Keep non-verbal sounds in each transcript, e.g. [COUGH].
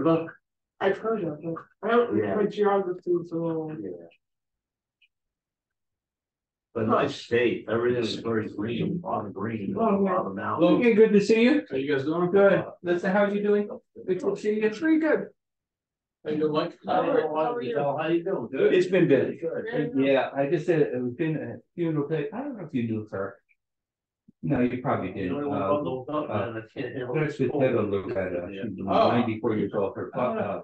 book? I've heard of it. I don't, Yeah. my geography is a little. Yeah. But nice state, everything's very green, a lot of green, a Oh, yeah. lot of mountains. Okay, good to see you. How you guys doing? Good. Listen, how you doing? Good to see you. Pretty good. How you doing, Mike? How How are you? How you doing? Good. It's been busy. Good. Yeah, I just said it was been a funeral day. I don't know if you knew her. No, you probably did. know, when Uh, bundled uh, man, I can't handle Let's just have a look at her. She's Oh. ninety-four years old. Her, uh.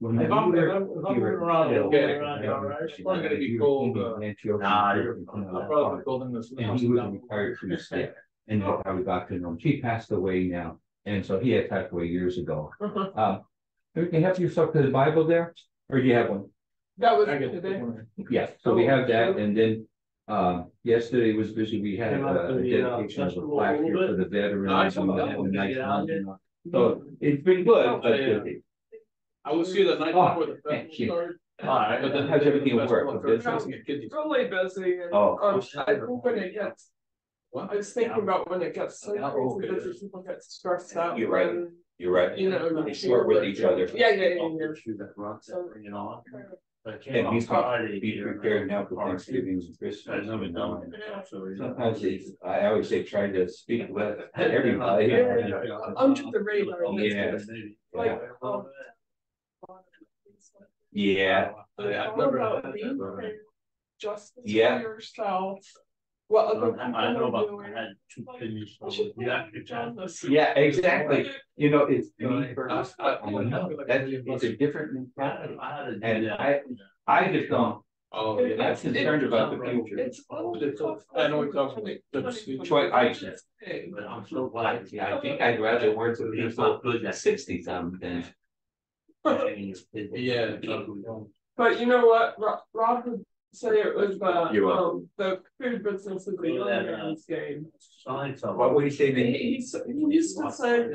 When If we I'm- were- if I'm- if I'm we were- moving around, yeah, okay, yeah, all right. she It's gonna be was cold, Indian uh, and she opened Nah, the you're- door, you know, I'll probably be building this. And he was retired from the state, and that's how we got to know him. She passed away now, and so he had passed away years ago. [LAUGHS] Um, you can help yourself to the Bible there, or do you have one? That was today. it. Yeah, so we have that, and then, um, yesterday was busy, we had Came out uh, to a the, uh, dedication of a festival plaque here little for the veterans. I and saw that a nice Get out lunch there. and. So it's been good, but Yeah. I will see you the night Oh, before the thank festival you. started. Alright. But then- How's everything work? occurs, it's gonna get It's kids. really busy and, Oh. um, I think when it gets, What? I was thinking about when it gets so Yeah, crazy, okay. busy, people get stressed out. You're right. when, You're right. You know. They work with each other. Yeah, yeah, yeah, yeah. Shoot that rock, So- bring it on. But I came And on he's Friday be here. prepared now for Park. Thanksgiving and I've Christmas. never done it. so, you know. Sometimes it's, I always say try to speak [LAUGHS] with everybody. Yeah, yeah, yeah. Under the radar. that's Yeah. good. Like, um, Yeah, Yeah, I've all about being that. there, Justice Yeah. yourself. What other people I know about, doing. I had two kidneys. I should You actually put on can. this. yeah, exactly. You know, it's. me Right. first. I- I- I know, That's, it's a different mentality. I had to do And. I, I just don't, Oh, I'm yeah. concerned about the future. It's. all It's all- I know what you're talking. The- Troy, I- But I'm so glad. I think I'd rather work with It's people not good that. sixty something. Yeah. [LAUGHS] But you know what, Rob, Rob would say it was the, You're um, the food business is a young man's game. What would you say He, he s- he used to say,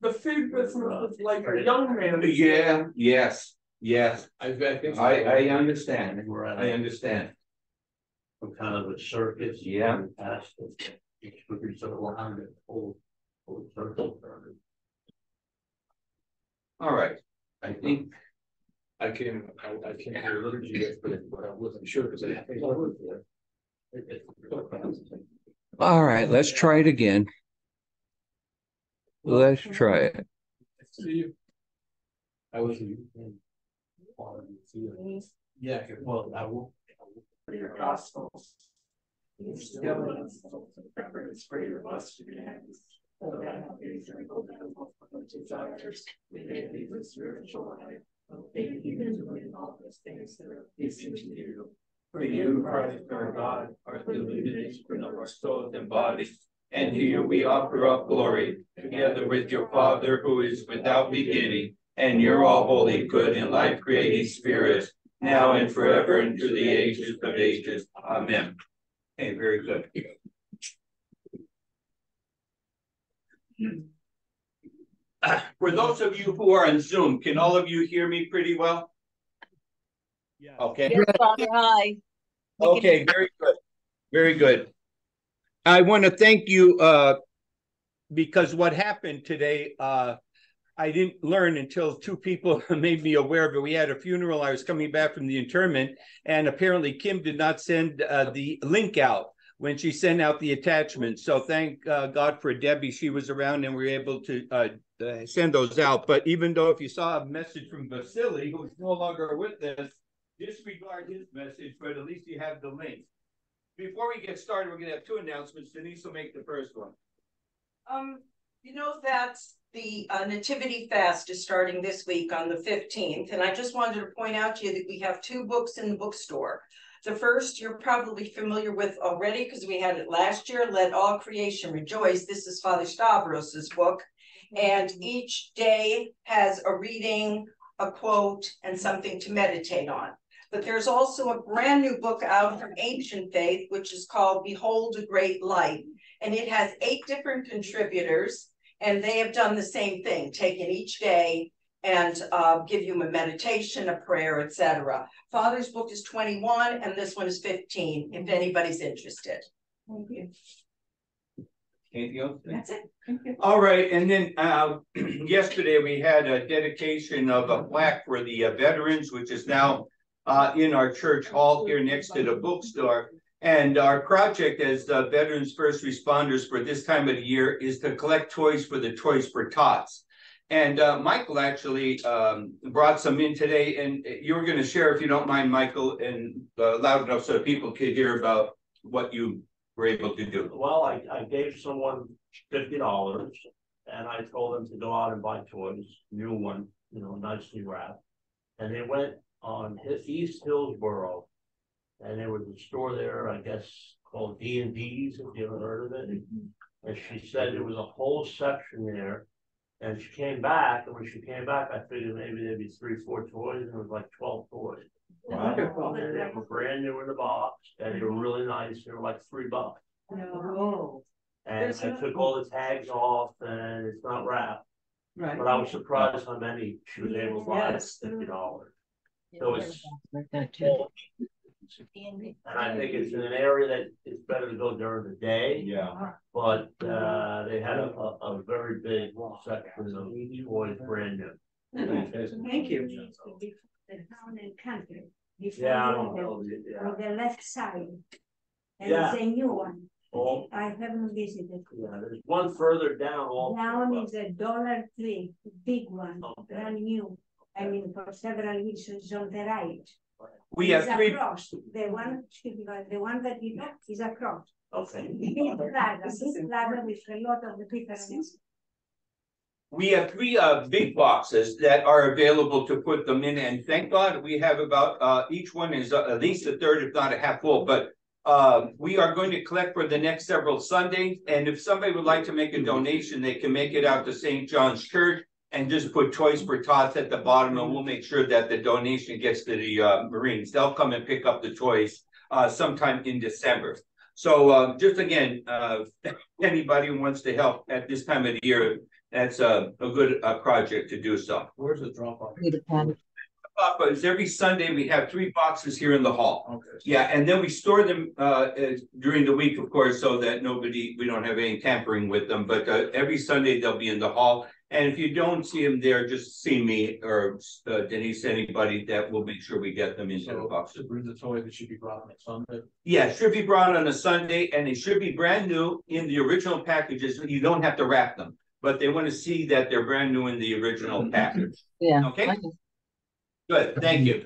the food business is like a young man. Yeah, yes, yes, I I think. I, I understand, We're at understand. some kind of a circus. Yeah. Past it. It's pretty sort of around it, old, old circle. All right, I think, I came, I, I came to the liturgy yesterday, but I wasn't sure because I. I was there. all right, let's try it again. Let's try it. See you. I was. Yeah. Well, I will. For your gospels. It's still in us, it's for your blessed hands. Oh, God, how these are equal to the desires, we may lead with spiritual life. Thank you for doing all those things that are to you. For you, Christ our God, are the illumination of our souls and bodies. And to you we offer up glory, together with your Father who is without beginning, and your all holy, good, and life creating Spirit, now and forever and through the ages of ages. Amen. Hey, very good. [CLEARS THROAT] [CLEARS THROAT] For those of you who are on Zoom, can all of you hear me pretty well? Yeah. Okay. Yes, Father, hi. We Okay, very good. Very good. I want to thank you, uh, because what happened today, uh, I didn't learn until two people [LAUGHS] made me aware, but we had a funeral. I was coming back from the interment and apparently Kim did not send, uh, the link out when she sent out the attachment. So thank, uh, God for Debbie. She was around and we were able to, uh, uh, send those out. But even though if you saw a message from Vasily, who's no longer with us, disregard his message, but at least you have the link. Before we get started, we're gonna have two announcements. Denise will make the first one. Um, you know that the uh, Nativity Fast is starting this week on the fifteenth, and I just wanted to point out to you that we have two books in the bookstore. The first, you're probably familiar with already, because we had it last year, Let All Creation Rejoice. This is Father Stavros's book. And each day has a reading, a quote, and something to meditate on. But there's also a brand new book out from Ancient Faith, which is called Behold a Great Light. And it has eight different contributors, and they have done the same thing, taken each day and uh, give you a meditation, a prayer, etc. Father's book is twenty-one, and this one is fifteen, if anybody's interested. Thank you. Anything else? That's it. Thank you. All right, and then uh [CLEARS THROAT] yesterday we had a dedication of a plaque for the uh, veterans, which is now. Uh in our church hall here next to the bookstore. And our project as the veterans first responders for this time of the year is to collect toys for the Toys for Tots. And uh Michael actually um brought some in today and you were gonna share, if you don't mind, Michael, and uh, loud enough so people could hear about what you were able to do. Well, I, I gave someone fifty dollars and I told them to go out and buy toys, new one, you know, nicely wrapped. And they went on Hi- East Hillsboro And there was a store there, I guess, called D and D's, if you ever heard of it. Mm-hmm. And she said there was a whole section there. And she came back, and when she came back, I figured maybe there'd be three, four toys, and it was like twelve toys. Wonderful. And they were brand new in the box, and they were really nice, they were like three bucks. No. And There's I no- took all the tags off and it's not wrapped, Right. but I was surprised how many she was able to buy at Yes. fifty dollars. So it's. And I think it's in an area that it's better to go during the day, Yeah. but uh they had a a a very big section of toys brand new. Thank you. The town and country. Yeah, I don't Before know, the- yeah. On the left side. And Yeah. it's a new one. Oh, I haven't visited. yeah, there's one further down also. Down is a dollar tree, big one, Okay. brand new. I mean, for several reasons on the right. We have It's three, across. The one, excuse me, but the one that you got is across. Okay. Big [LAUGHS] plaza, big plaza with a lot of the difference. We have three uh big boxes that are available to put them in, and thank God we have about uh each one is uh, at least a third, if not a half full, but. Uh, we are going to collect for the next several Sundays, and if somebody would like to make a donation, they can make it out to St. John's Church. And just put Toys for Tots at the bottom, and we'll make sure that the donation gets to the uh Marines. They'll come and pick up the toys uh sometime in December. So uh just again, uh anybody who wants to help at this time of the year, that's a, a good, uh, project to do so. Where's the drop off? Uh, but it's every Sunday, we have three boxes here in the hall. Okay. Yeah, and then we store them, uh, as- during the week, of course, so that nobody, we don't have any tampering with them, but, uh, every Sunday they'll be in the hall. And if you don't see them there, just see me or uh, Denise, anybody that will make sure we get them into the So boxes. to bring the toy that should be brought on Sunday. Yeah, it should be brought on a Sunday and they should be brand new in the original packages. You don't have to wrap them. But they want to see that they're brand new in the original package. Yeah. Okay? Good, thank you.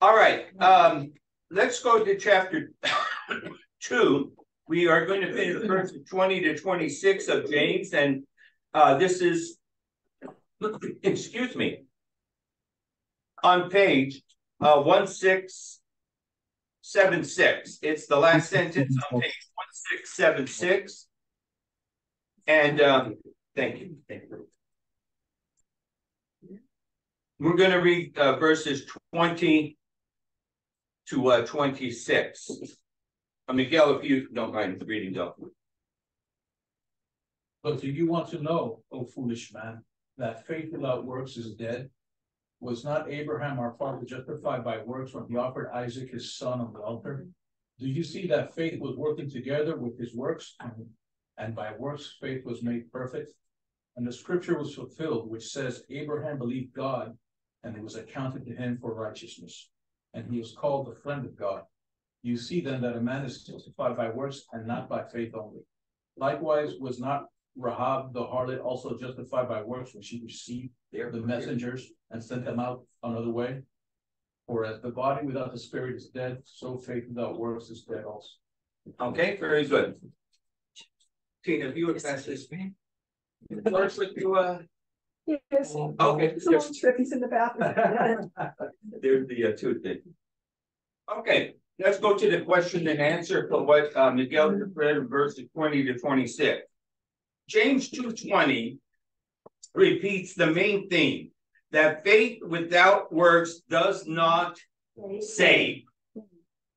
All right, um, let's go to chapter [COUGHS] two. We are going to finish verses twenty to twenty-six of James and uh, this is, [COUGHS] excuse me. On page uh one six seven six. It's the last sentence on page one six seven six. And um, thank you, thank you. We're gonna read uh verses twenty to uh twenty-six. Uh, Miguel, if you don't mind the reading though. But do you want to know, O foolish man, that faith without works is dead? Was not Abraham our father justified by works when he offered Isaac his son on the altar? Do you see that faith was working together with his works? By works, faith was made perfect? And the scripture was fulfilled, which says, Abraham believed God, and it was accounted to him for righteousness. And he was called the friend of God. You see then that a man is justified by works and not by faith only. Likewise, was not Rahab the harlot also justified by works when she received the messengers and sent them out another way? For as the body without the spirit is dead, so faith without works is dead also. Okay, very good. Tina, you would pass this. Works with you, uh, Yes. okay. Someone's tripping in the bathroom. [LAUGHS] There's the uh, two thing. Okay, let's go to the question and answer for what uh Miguel read in verses twenty to twenty-six. James two twenty repeats the main theme, that faith without works does not save.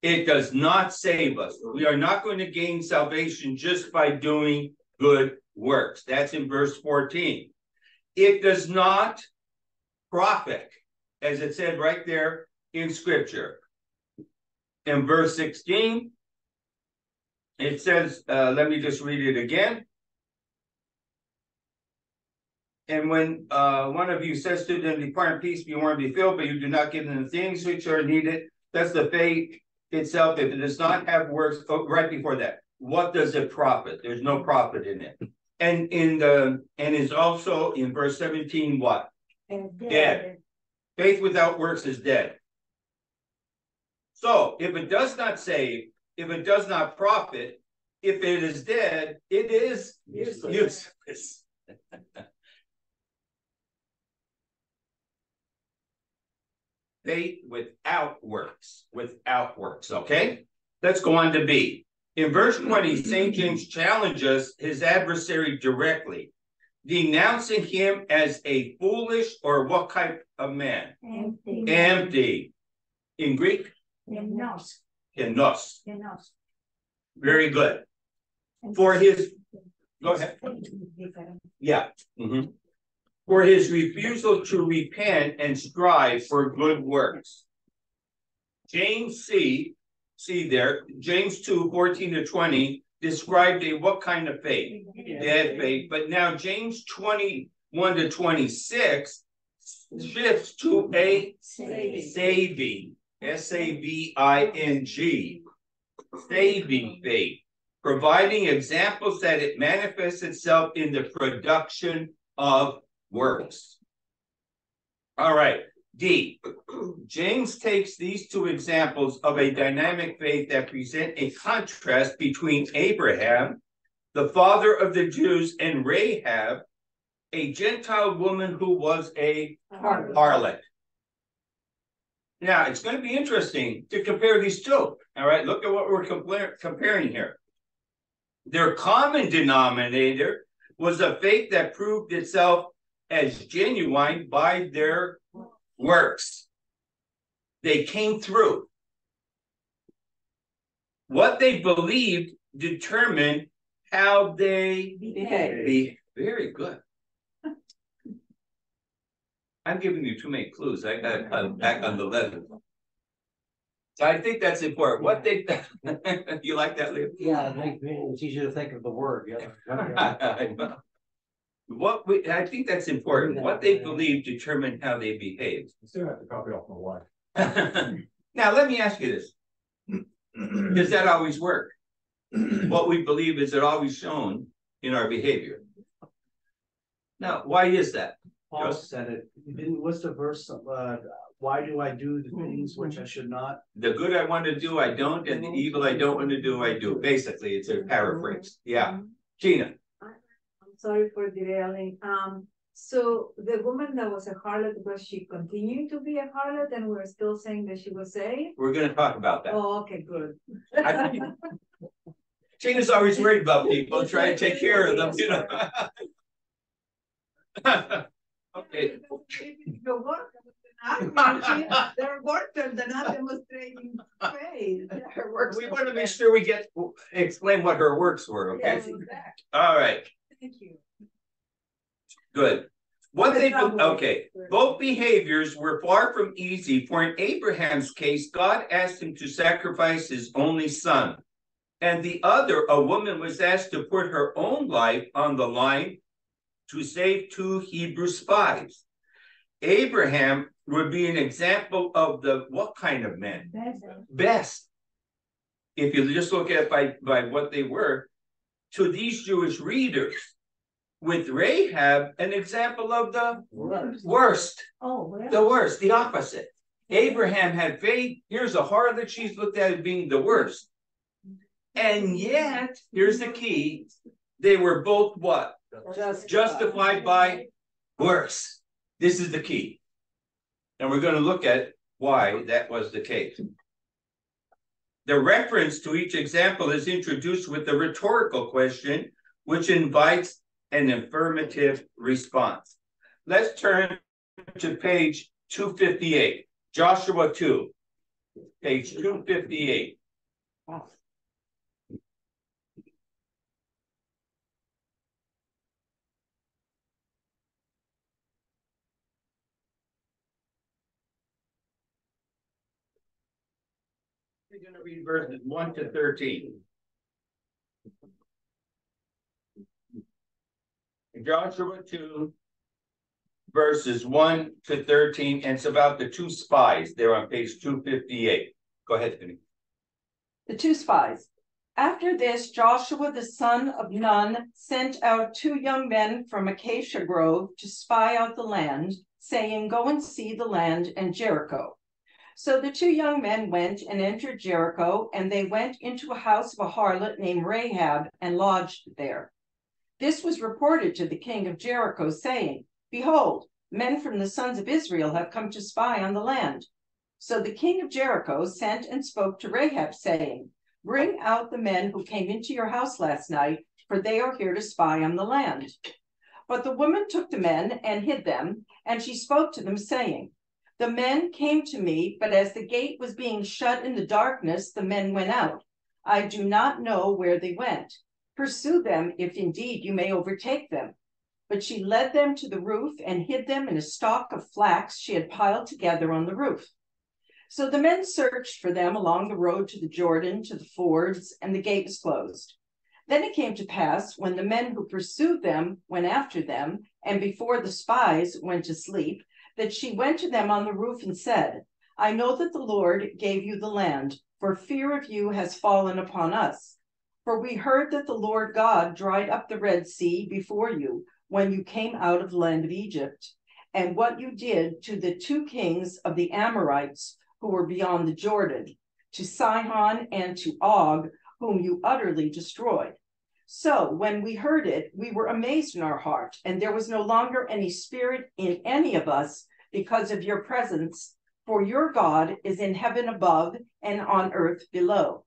It does not save us. We are not going to gain salvation just by doing good works. That's in verse fourteen. It does not profit, as it said right there in scripture. In verse sixteen, it says, uh, let me just read it again. And when, uh, one of you says to them, depart in peace, be warned, be filled, but you do not give them the things which are needed, that's the faith itself, if it does not have works, oh, right before that, what does it profit? There's no profit in it. And in the, and is also in verse seventeen, what? And Dead. Faith without works is dead. So if it does not save, if it does not profit, if it is dead, it is Useless. useless. [LAUGHS] Faith without works, without works, okay? Let's go on to B. In verse twenty, St. James challenges his adversary directly, denouncing him as a foolish or what type of man? Empty. Empty. In Greek, Genos, kenos. genos. Very good. For his, go ahead. Yeah. mhm. For his refusal to repent and strive for good works. James C, see there, James 2, 14 to 20 described a what kind of faith? Dead faith, but now James 21 to 26 shifts to a Saving. saving, S A V I N G, saving faith, providing examples that it manifests itself in the production of works. All right, D. [CLEARS THROAT] James takes these two examples of a dynamic faith that present a contrast between Abraham, the father of the Jews, and Rahab, a Gentile woman who was a Harlot. Now, it's going to be interesting to compare these two. All right, look at what we're compar- comparing here. Their common denominator was a faith that proved itself as genuine by their works. They came through. What they believed determined how they Behave. be very good. I'm giving you too many clues. I gotta cut [LAUGHS] back on the letter. So I think that's important. What they, [LAUGHS] you like that, Leo? Yeah, I think it's easier to think of the word, yeah. [LAUGHS] What we, I think that's important. What they believe determine how they behave. Still have to copy off my wife. [LAUGHS] Now, let me ask you this. Does that always work? What we believe is it always shown in our behavior? Now, why is that? Paul Yes. said it, You didn't, what's the verse, uh, why do I do the mm-hmm. things which I should not? The good I want to do, I don't, and the mm-hmm. evil I don't want to do, I do. Basically, it's a mm-hmm. paraphrase. Yeah. Gina, I'm sorry for derailing. Um, so the woman that was a harlot, was she continuing to be a harlot and we're still saying that she was saved? we're gonna talk about that. Oh, okay, good. I think- [LAUGHS] Gina's always worried about people, trying to take care of them, you know? [LAUGHS] Okay, The work, their workers, they're not demonstrating faith. Their works we want to make sure we get, explain what her works were, okay? Yes, exactly. All right, Thank you. good. What they, That's not okay, both behaviors were far from easy, for in Abraham's case, God asked him to sacrifice his only son. And the other, a woman was asked to put her own life on the line to save two Hebrew spies. Abraham would be an example of the, what kind of men? That's- Best. If you just look at by, by what they were, to these Jewish readers. With Rahab, an example of the worst Oh, well. the worst, the opposite. Abraham had faith. Here's a harlot. She's looked at as being the worst. And yet, here's the key. They were both what? Justified by worse. This is the key. And we're going to look at why that was the case. The reference to each example is introduced with a rhetorical question, which invites an affirmative response. Let's turn to page two fifty-eight, Joshua two. Page two fifty-eight. Oh. read verses 1 to 13. Joshua 2, verses 1 to 13, and it's about the two spies there on page 258. Go ahead, Finney. The two spies. After this, Joshua the son of Nun sent out two young men from Acacia Grove to spy out the land, saying, Go and see the land and Jericho. So the two young men went and entered Jericho, and they went into a house of a harlot named Rahab and lodged there. This was reported to the king of Jericho, saying, Behold, men from the sons of Israel have come to spy on the land. So the king of Jericho sent and spoke to Rahab, saying, Bring out the men who came into your house last night, for they are here to spy on the land. But the woman took the men and hid them, and she spoke to them, saying, The men came to me, but as the gate was being shut in the darkness, the men went out. I do not know where they went. Pursue them, if indeed you may overtake them. But she led them to the roof and hid them in a stalk of flax she had piled together on the roof. So the men searched for them along the road to the Jordan, to the fords, and the gate was closed. Then it came to pass, when the men who pursued them went after them, and before the spies went to sleep, that she went to them on the roof and said, I know that the Lord gave you the land, for fear of you has fallen upon us. For we heard that the Lord God dried up the Red Sea before you when you came out of the land of Egypt, and what you did to the two kings of the Amorites who were beyond the Jordan, to Sihon and to Og, whom you utterly destroyed. So when we heard it, we were amazed in our heart, and there was no longer any spirit in any of us because of your presence, for your God is in heaven above and on earth below.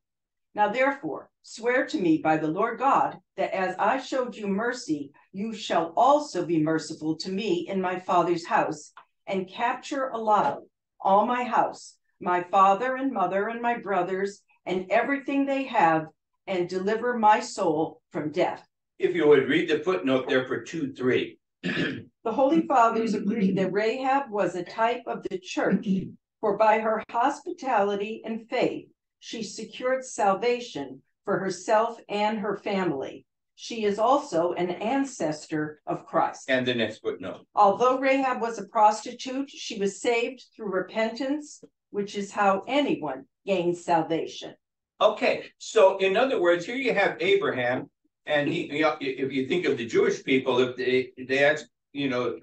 Now, therefore, swear to me by the Lord God that as I showed you mercy, you shall also be merciful to me in my father's house, and capture alive all my house, my father and mother and my brothers, and everything they have, and deliver my soul from death. If you would read the footnote there for two, three. [CLEARS THROAT] The Holy Fathers mm-hmm. agreed that Rahab was a type of the church, mm-hmm. for by her hospitality and faith, she secured salvation for herself and her family. She is also an ancestor of Christ. And the next footnote. Although Rahab was a prostitute, she was saved through repentance, which is how anyone gains salvation. Okay, so in other words, here you have Abraham, and he, you know, if you think of the Jewish people, if they they ask, you know,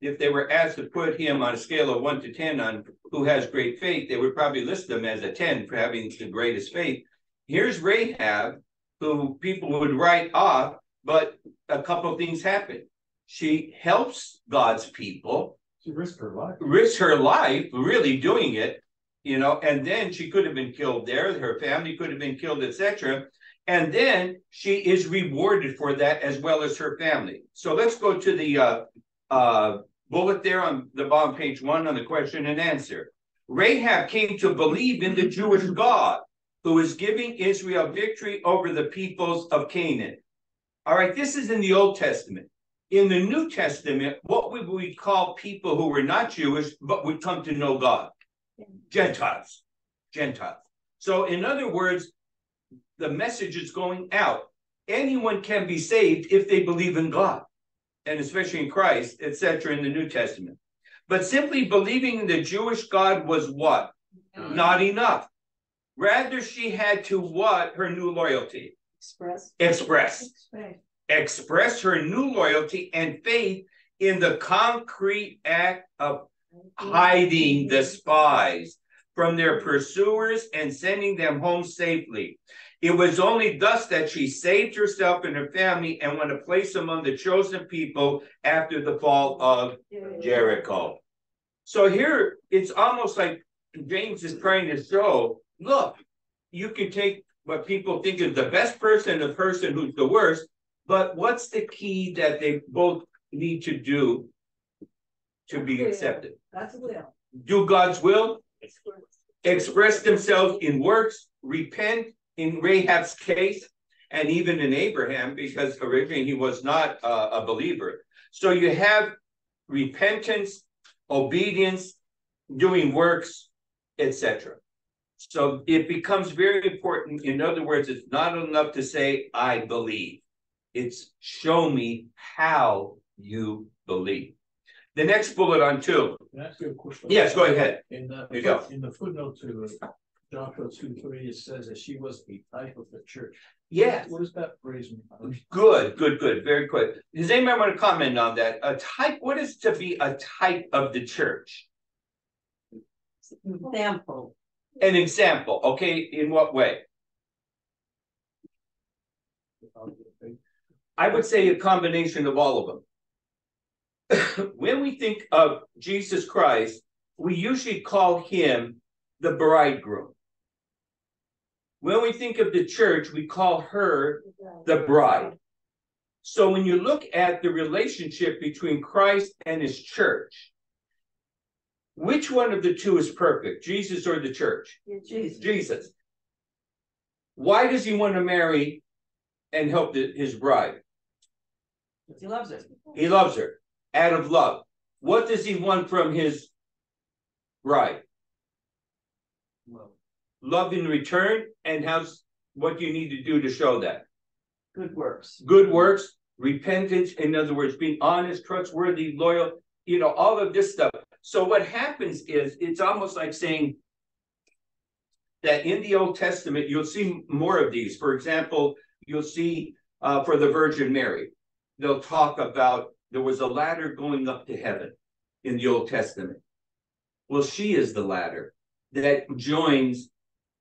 if they were asked to put him on a scale of one to ten on who has great faith, they would probably list them as a ten for having the greatest faith. Here's Rahab, who people would write off, but a couple of things happen. She helps God's people. She risked her life. Risk her life, really doing it, you know, and then she could have been killed there. Her family could have been killed, etc. And then she is rewarded for that as well as her family. So let's go to the uh, uh, bullet there on the bottom page one on the question and answer. Rahab came to believe in the Jewish God who is giving Israel victory over the peoples of Canaan. All right, this is in the Old Testament. In the New Testament, what would we call people who were not Jewish but would come to know God? Gentiles. Gentiles. So, in other words, the message is going out. Anyone can be saved if they believe in God, and especially in Christ, etc., in the New Testament. But simply believing in the Jewish God was what? Not enough. Rather, she had to what? Her new loyalty. Express. Express. Express. Express her new loyalty and faith in the concrete act of hiding the spies from their pursuers and sending them home safely. It was only thus that she saved herself and her family and went a place among the chosen people after the fall of Jericho. So here it's almost like James is trying to show look, you can take what people think is the best person, the person who's the worst, but what's the key that they both need to do to be accepted? That's will. Do God's will, express themselves in works, repent in Rahab's case, and even in Abraham, because originally he was not uh, a believer. So you have repentance, obedience, doing works, etc. So it becomes very important. In other words, it's not enough to say, I believe. It's show me how you believe. The next bullet on two. Can I ask you a question? Yes, go ahead. In the, You go. in the footnote to Joshua two three, it says that she was a type of the church. Yes. What does that phrase mean? Good, good, good, very quick. Does anybody want to comment on that? A type, what is to be a type of the church? Example. An example, okay, in what way? I would say a combination of all of them. [COUGHS] when we think of Jesus Christ, we usually call him the bridegroom. When we think of the church, we call her the bride. So when you look at the relationship between Christ and his church, which one of the two is perfect, Jesus or the church? Jesus. Jesus. Why does he want to marry and help the, his bride? He loves it. He loves her out of love. What does he want from his bride? Love Love in return, and how's what you need to do to show that? Good works. Good works, repentance, in other words, being honest, trustworthy, loyal, you know, all of this stuff. So what happens is it's almost like saying that in the Old Testament, you'll see more of these. For example, you'll see uh, for the Virgin Mary, they'll talk about there was a ladder going up to heaven in the Old Testament. Well, she is the ladder that joins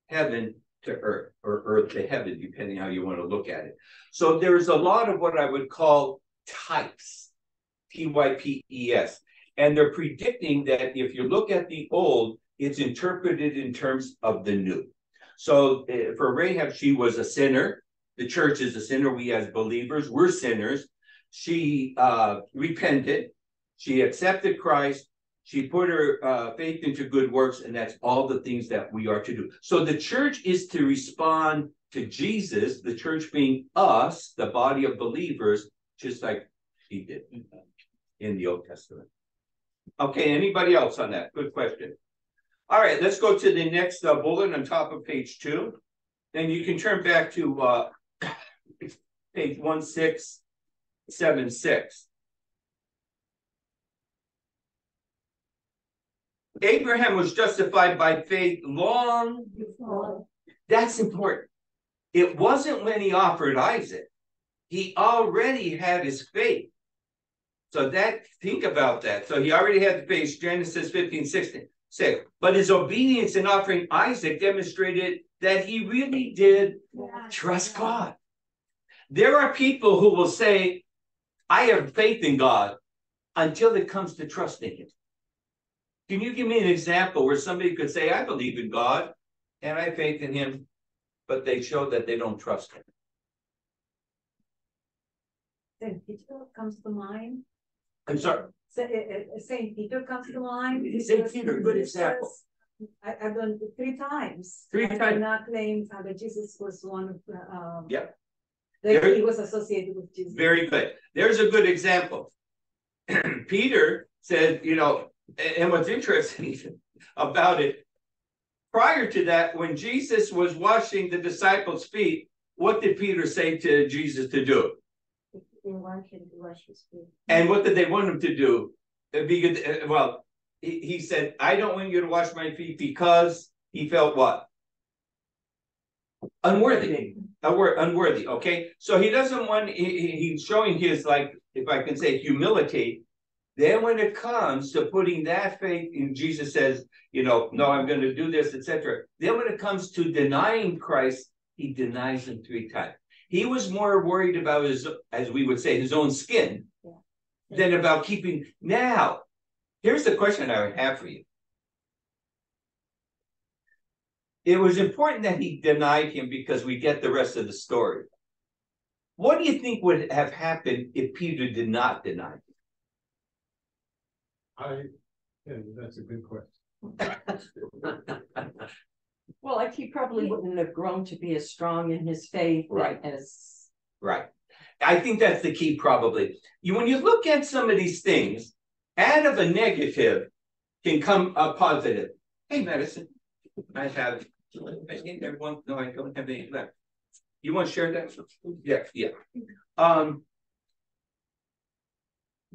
heaven to earth or earth to heaven, depending how you want to look at it. So there's a lot of what I would call types, T Y P E S. And they're predicting that if you look at the old, it's interpreted in terms of the new. So uh, for Rahab, she was a sinner. The church is a sinner. We as believers, we're sinners. She uh, repented. She accepted Christ. She put her uh, faith into good works, and that's all the things that we are to do. So the church is to respond to Jesus, the church being us, the body of believers, just like he did in the Old Testament. Okay, anybody else on that? Good question. All right, let's go to the next uh, bullet on top of page two. And you can turn back to uh, [COUGHS] page one six seven six. Abraham was justified by faith long before. That's important. It wasn't when he offered Isaac. He already had his faith. So that think about that. So he already had the faith, Genesis 15, 16. Say, but his obedience in offering Isaac demonstrated that he really did trust God. There are people who will say, I have faith in God until it comes to trusting him. Can you give me an example where somebody could say, I believe in God and I have faith in him, but they show that they don't trust him? Saint Peter comes to mind. I'm sorry. Sa- uh, uh, Saint Peter comes to mind. Saint Peter, good example. I, I've done it three times. Three I times. Not claim uh, that Jesus was one of the, um. Yeah. That There- he was associated with Jesus. Very good. There's a good example. [CLEARS THROAT] Peter said, you know, and what's interesting [LAUGHS] about it, prior to that, when Jesus was washing the disciples' feet, what did Peter say to Jesus to do? They want him to wash his feet. And what did they want him to do? Uh, Because, uh, well, he, he said, I don't want you to wash my feet because he felt what? Unworthy. Unwor- Unworthy, okay? So he doesn't want, he, he- he's showing his, like, if I can say, humility. Then when it comes to putting that faith in Jesus says, you know, no, I'm going to do this, etc. Then when it comes to denying Christ, he denies him three times. He was more worried about his, as we would say, his own skin than about keeping. Now, here's the question I would have for you. It was important that he denied him because we get the rest of the story. What do you think would have happened if Peter did not deny him? I, yeah, that's a good question. [LAUGHS] Well, like he probably wouldn't have grown to be as strong in his faith. Right. As, Right. I think that's the key, probably. You when you look at some of these things, out of a negative can come a positive. Hey, medicine. I have I think everyone no, I don't have any left. You want to share that? Yeah, yeah. Um.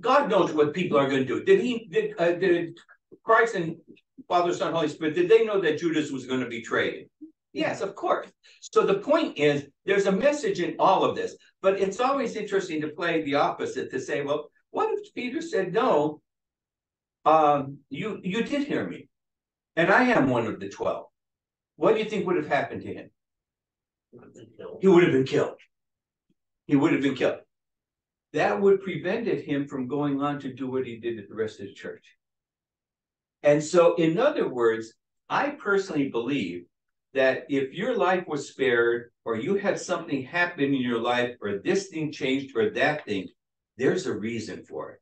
God knows what people are gonna do. Did he, did, uh, did Christ and Father, Son, Holy Spirit, did they know that Judas was gonna betray him? Yes, of course. So the point is, there's a message in all of this, but it's always interesting to play the opposite, to say, well, what if Peter said, no? Um, you, you did hear me, and I am one of the twelve. What do you think would have happened to him? He would have been killed. He would have been killed. That would prevented him from going on to do what he did at the rest of the church. And so, in other words, I personally believe that if your life was spared, or you had something happen in your life, or this thing changed, or that thing, there's a reason for it.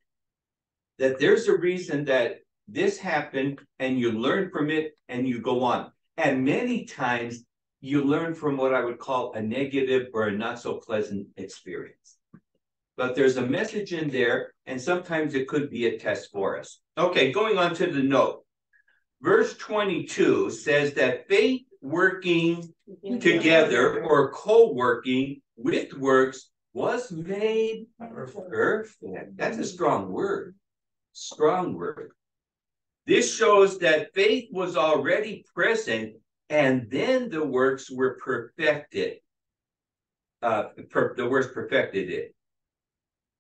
That there's a reason that this happened, and you learn from it, and you go on. And many times you learn from what I would call a negative or a not so pleasant experience. But there's a message in there, and sometimes it could be a test for us. Okay, going on to the note. Verse 22 says that faith working together or co-working with works was made perfect. That's a strong word. Strong word. This shows that faith was already present and then the works were perfected. Uh, per, the works perfected it.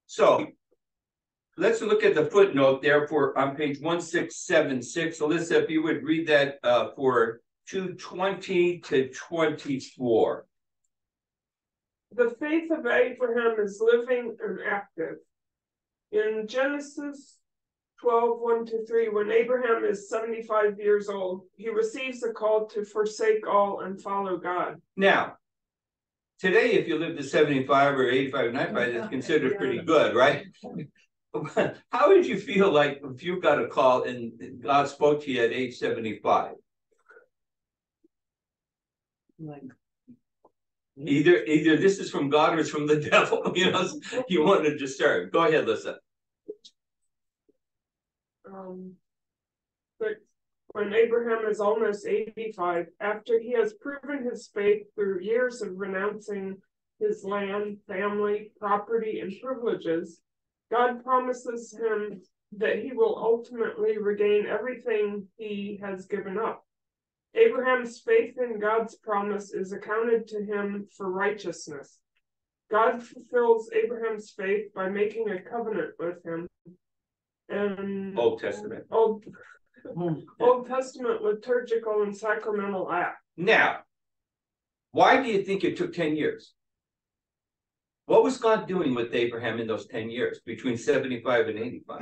So let's look at the footnote there for on page 1676. Alyssa, if you would read that uh, for 220 to 24. The faith of Abraham is living and active. In Genesis 12, 1 to 3, when Abraham is 75 years old, he receives a call to forsake all and follow God. Now, today, if you live to 75 or 85, 95, that's considered pretty good, right? [LAUGHS] How would you feel like if you got a call and God spoke to you at age 75? Either either this is from God or it's from the [LAUGHS] devil, you know, you want to discern. Go ahead, Lisa. Um, but when Abraham is almost 85, after he has proven his faith through years of renouncing his land, family, property, and privileges, God promises him that he will ultimately regain everything he has given up. Abraham's faith in God's promise is accounted to him for righteousness. God fulfills Abraham's faith by making a covenant with him. And Old Testament. Old, Old Testament liturgical and sacramental act. Now, why do you think it took 10 years? What was God doing with Abraham in those 10 years between 75 and 85?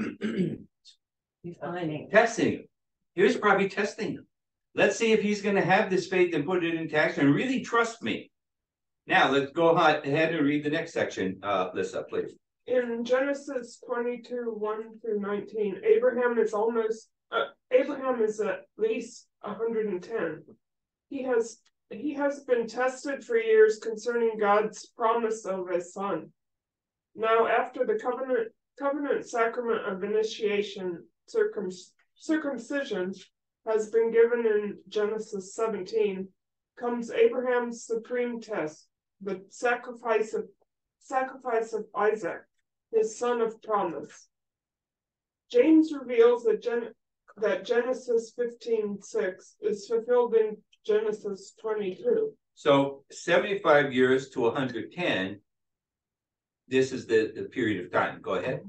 Defining. [CLEARS THROAT] testing him. He was probably testing him. Let's see if he's going to have this faith and put it into action and really trust me. Now, let's go ahead and read the next section, uh, Lisa, please. In Genesis 22 1 through 19, Abraham is almost, uh, Abraham is at least 110. He has he has been tested for years concerning God's promise of a son. Now, after the covenant covenant sacrament of initiation, circum, circumcision has been given in Genesis 17, comes Abraham's supreme test, the sacrifice of sacrifice of Isaac, his son of promise. James reveals that, Gen- that Genesis 15:6 is fulfilled in Genesis 22. So 75 years to 110, this is the, the period of time. Go ahead.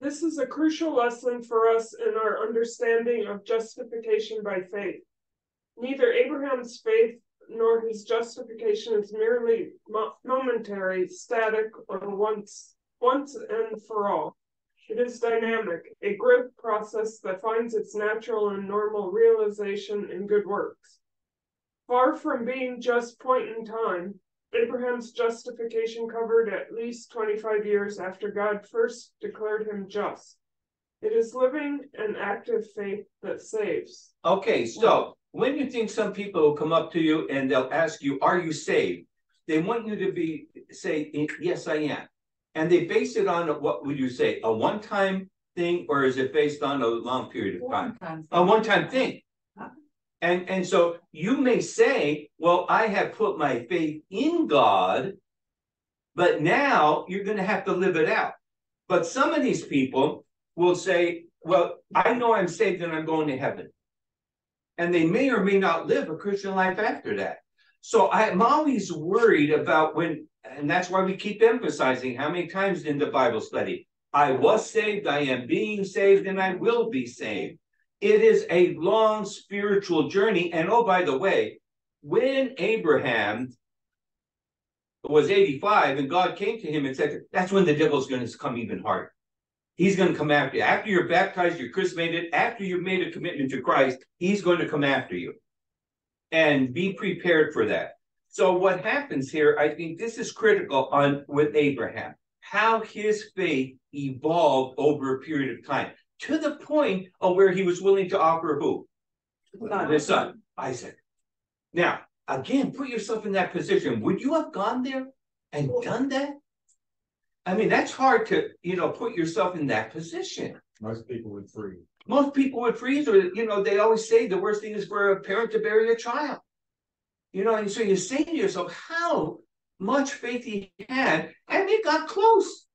This is a crucial lesson for us in our understanding of justification by faith. Neither Abraham's faith nor his justification is merely mo- momentary, static, or once, once and for all. It is dynamic, a growth process that finds its natural and normal realization in good works. Far from being just point in time, Abraham's justification covered at least 25 years after God first declared him just. It is living and active faith that saves. Okay, so when you think some people will come up to you and they'll ask you, Are you saved? They want you to be say, Yes, I am. And they base it on what would you say, a one time thing, or is it based on a long period of time? A one time thing. And, and so you may say, well, I have put my faith in God, but now you're gonna have to live it out. But some of these people will say, well, I know I'm saved and I'm going to heaven. And they may or may not live a Christian life after that. So I'm always worried about when, and that's why we keep emphasizing how many times in the Bible study, I was saved, I am being saved, and I will be saved. It is a long spiritual journey. And oh, by the way, when Abraham was 85 and God came to him and said, that's when the devil's going to come even harder. He's going to come after you. After you're baptized, you're chrismated, after you've made a commitment to Christ, he's going to come after you. And be prepared for that. So what happens here, I think this is critical on with Abraham, how his faith evolved over a period of time to the point of where he was willing to offer who? His son, Isaac. Now, again, put yourself in that position. Would you have gone there and done that? I mean, that's hard to, you know, put yourself in that position. Most people would freeze. Most people would freeze, or, you know, they always say the worst thing is for a parent to bury a child. You know, and so you say to yourself, how much faith he had, and it got close.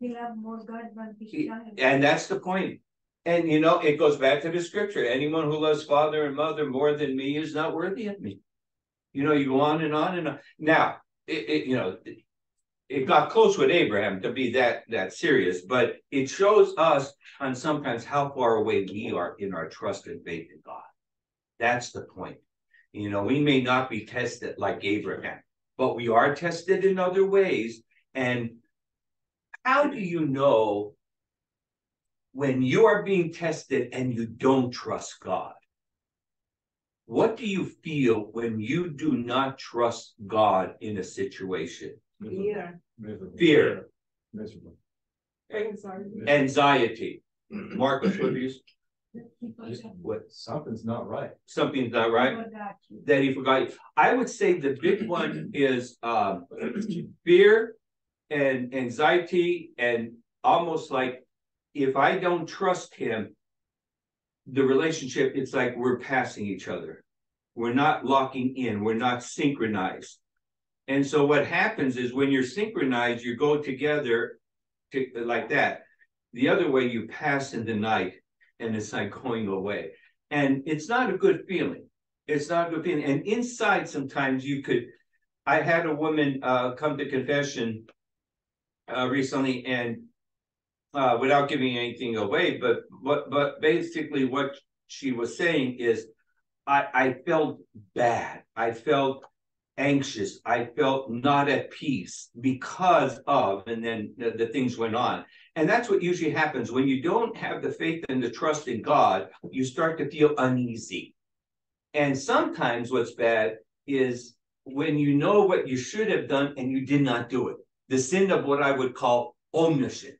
He loved more God than his He- child. And that's the point. And you know, it goes back to the scripture. Anyone who loves father and mother more than me is not worthy of me. You know, you go on and on and on. Now, it, it you know, it- got close with Abraham to be that that serious, but it shows us on sometimes how far away we are in our trust and faith in God. That's the point. You know, we may not be tested like Abraham, but we are tested in other ways. And how do you know when you are being tested and you don't trust God? What do you feel when you do not trust God in a situation? Yeah. Miserable. Fear, Miserable. anxiety. Marcus, what do you, Just what, something's not right. something's not right? That he forgot. I would say the big one is um fear and anxiety and almost like if I don't trust him, the relationship, it's like we're passing each other. We're not locking in, we're not synchronized. And so what happens is when you're synchronized, you go together to like that. The other way you pass in the night and it's like going away. And it's not a good feeling. It's not a good feeling. And inside, sometimes you could. I had a woman uh, come to confession uh, recently, and uh, without giving anything away, but what, but basically what she was saying is, I I felt bad. I felt anxious. I felt not at peace because of, and then the, the things went on. And that's what usually happens when you don't have the faith and the trust in God. You start to feel uneasy. And sometimes what's bad is when you know what you should have done and you did not do it. The sin of what I would call omission,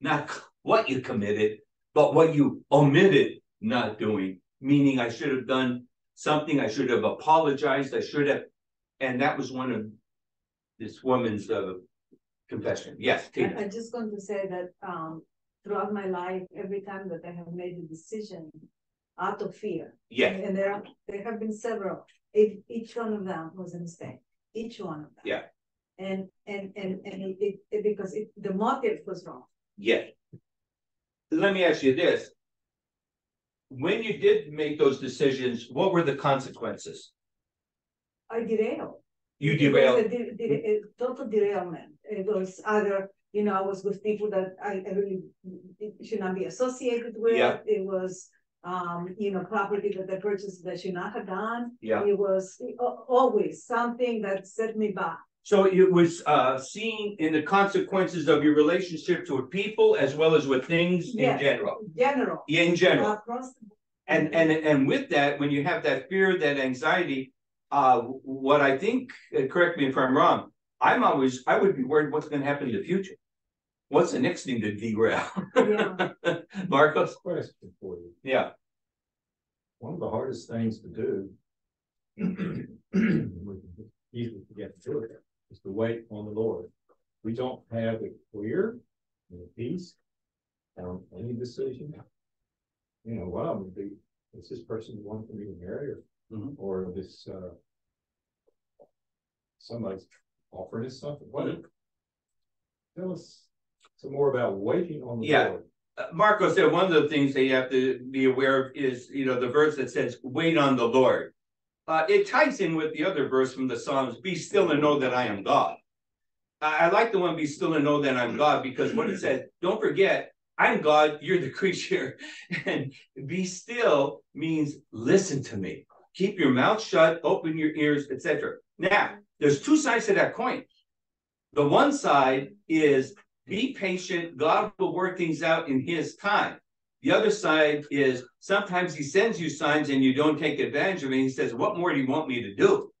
not what you committed, but what you omitted not doing. Meaning, I should have done something, I should have apologized, I should have. And that was one of this woman's uh, confession. Yes, I, Tina. I'm just going to say that, um, throughout my life, every time that I have made a decision out of fear. Yeah, And there are, there have been several, each, each one of them was a mistake, each one of them. Yeah. And, and, and, and it- it, it, because it, the motive was wrong. yeah. Let me ask you this. When you did make those decisions, what were the consequences? I derailed. You It was derailed. a de- de- a total derailment. It was either, you know, I was with people that I I really should not be associated with. Yeah. It was, um, you know, property that I purchased that should not have done. Yeah. It was always something that set me back. So it was uh seeing in the consequences of your relationships with people as well as with things in Yes. general. General. In general. Across the- board. And and and with that, when you have that fear, that anxiety, uh what I think, uh, correct me if I'm wrong, I'm always, I would be worried what's gonna happen in the future. What's the next thing to derail? Yeah. [LAUGHS] Marcos? Question for you. Yeah, One of the hardest things to do. Easily forget to do it, is to wait on the Lord. We don't have a clear and a peace on any decision. You know, what I'm gonna be, is this person the one for me to marry or, Mhm. or this, uh. Somebody's offering us something, what? Tell us some more about waiting on the Yeah. Lord. Uh, Marco said one of the things that you have to be aware of is, you know, the verse that says, wait on the Lord. Uh, it ties in with the other verse from the Psalms, be still and know that I am God. I, I like the one, be still and know that I'm God, because what it says, don't forget, I'm God, you're the [LAUGHS] creature. And be still means listen to me. Keep your mouth shut, open your ears, etc. Now, there's two sides to that coin. The one side is be patient. God will work things out in his time. The other side is sometimes he sends you signs and you don't take advantage of it. He says, What more do you want me to do?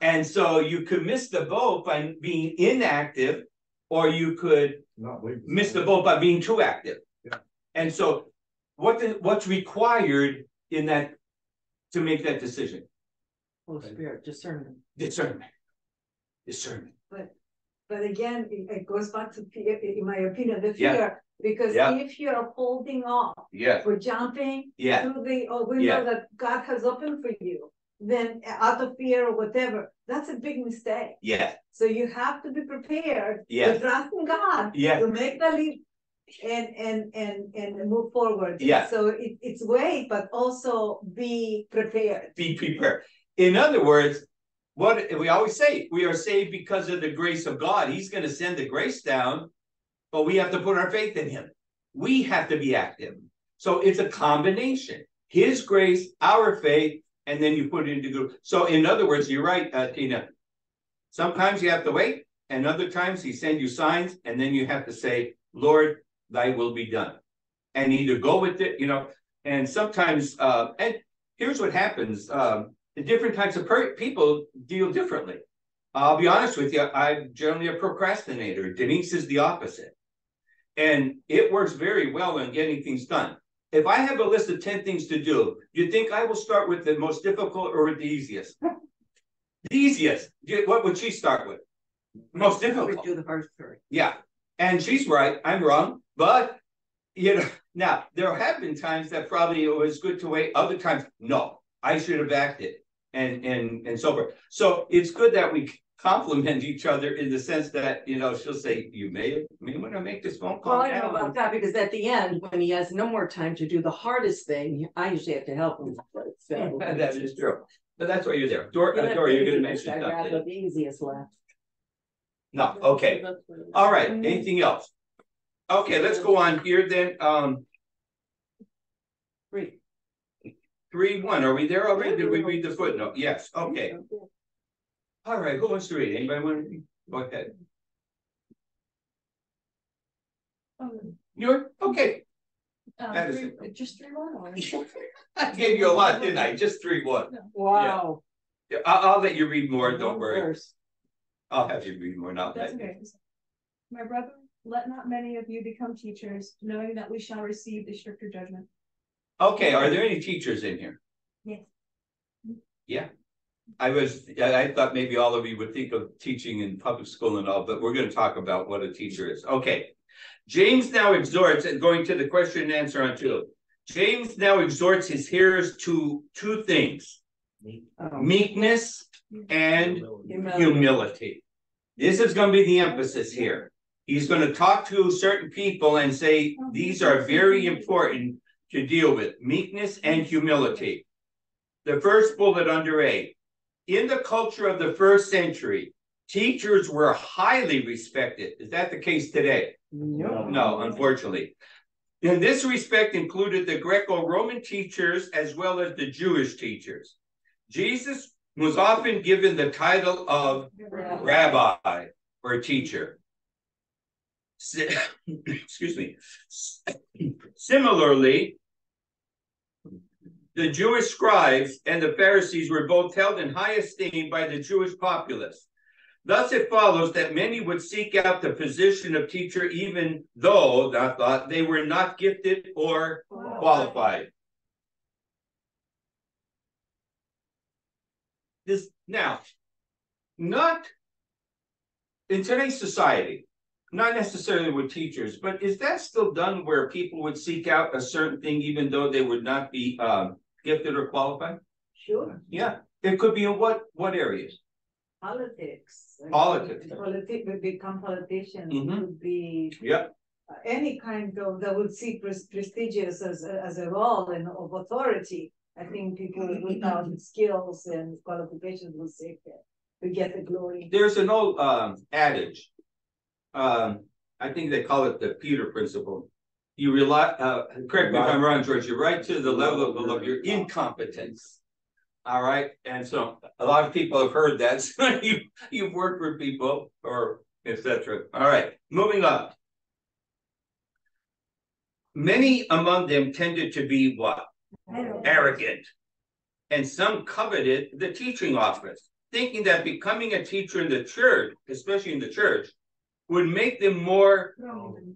And so you could miss the boat by being inactive, or you could Not miss the boat by being too active. Yeah. And so what the, what's required in that to make that decision? Holy Spirit, discernment. Discernment. Discernment. But but again, it, it goes back to fear, in my opinion, the Yeah. fear, because Yeah. if you're holding off Yeah. for jumping Yeah. through the oh, Yeah. window that God has opened for you, then out of fear or whatever, that's a big mistake. Yeah. So you have to be prepared Yeah. to trust in God Yeah. to make the leap and and and and move forward. Yeah. So it, it's wait, but also be prepared. be prepared. In other words, what we always say, we are saved because of the grace of God. He's going to send the grace down, but we have to put our faith in Him. We have to be active. So it's a combination His grace, our faith, and then you put it into good. So, in other words, you're right, uh, Tina. Sometimes you have to wait, and other times He sends you signs, and then you have to say, Lord, thy will be done. And either go with it, you know, and sometimes, uh, and here's what happens. Um, the different types of per- people deal differently. I'll be honest with you, I'm generally a procrastinator. Denise is the opposite. And it works very well in getting things done. If I have a list of 10 things to do, you think I will start with the most difficult or with the easiest? [LAUGHS] The easiest. What would she start with? Most difficult. do the first three. Yeah, and she's right, I'm wrong, but you know, [LAUGHS] now there have been times that probably it was good to wait, other times, no, I should have acted. And and and so forth. So it's good that we compliment each other in the sense that, you know, she'll say, you may may want to make this phone call. Well, I know now." about that because at the end, when he has no more time to do the hardest thing, I usually have to help him. [LAUGHS] So- That is true, but that's why you're there. Dor, You uh, Dora, you're gonna easiest, mention I'd something. the easiest left. No, okay, all right, anything else? Okay, let's go on here then, um. Three. Three, one, are we there already? Did we read the footnote? Yes, okay. All right, who wants to read? Anybody want to read? Go ahead. You're, okay, That is it. Just three one. [LAUGHS] I gave you a lot, didn't I? Just three, one. Wow. Yeah, I'll, I'll let you read more, don't worry. I'll have you read more, not That's okay. My brother, let not many of you become teachers, knowing that we shall receive a stricter judgment. Okay, are there any teachers in here? Yes. Yeah. I was, I I thought maybe all of you would think of teaching in public school and all, but we're gonna talk about what a teacher is. Okay. James now exhorts, and going to the question and answer on two. James now exhorts his hearers to two things, Oh, meekness and humility. humility. This is gonna be the emphasis here. He's gonna talk to certain people and say, these are very important to deal with, meekness and humility. The first bullet under A. In the culture of the first century, teachers were highly respected. Is that the case today? No. No, unfortunately. In this respect included the Greco-Roman teachers as well as the Jewish teachers. Jesus was often given the title of rabbi or teacher. Excuse me. Similarly, the Jewish scribes and the Pharisees were both held in high esteem by the Jewish populace. Thus, it follows that many would seek out the position of teacher even though thought they were not gifted or qualified. This now, not in today's society, not necessarily with teachers, but is that still done where people would seek out a certain thing even though they would not be um gifted or qualified? Sure, Yeah, it could be in what, what areas? politics. Politics. Politic, would become politicians, Mhm. would be Yeah, any kind of, that would see pres- prestigious as, a- as a role and of authority. I think people without [LAUGHS] skills and qualifications will seek that, we get the glory. there's an old um adage. Um, I think they call it the Peter principle. You rely, uh, correct me if I'm wrong, George, you're right to the level of, your incompetence. All right, and so a lot of people have heard that, [LAUGHS] so you, you've worked with people or et cetera. All right, moving on. Many among them tended to be what? Arrogant. And some coveted the teaching office, thinking that becoming a teacher in the church, especially in the church, would make them more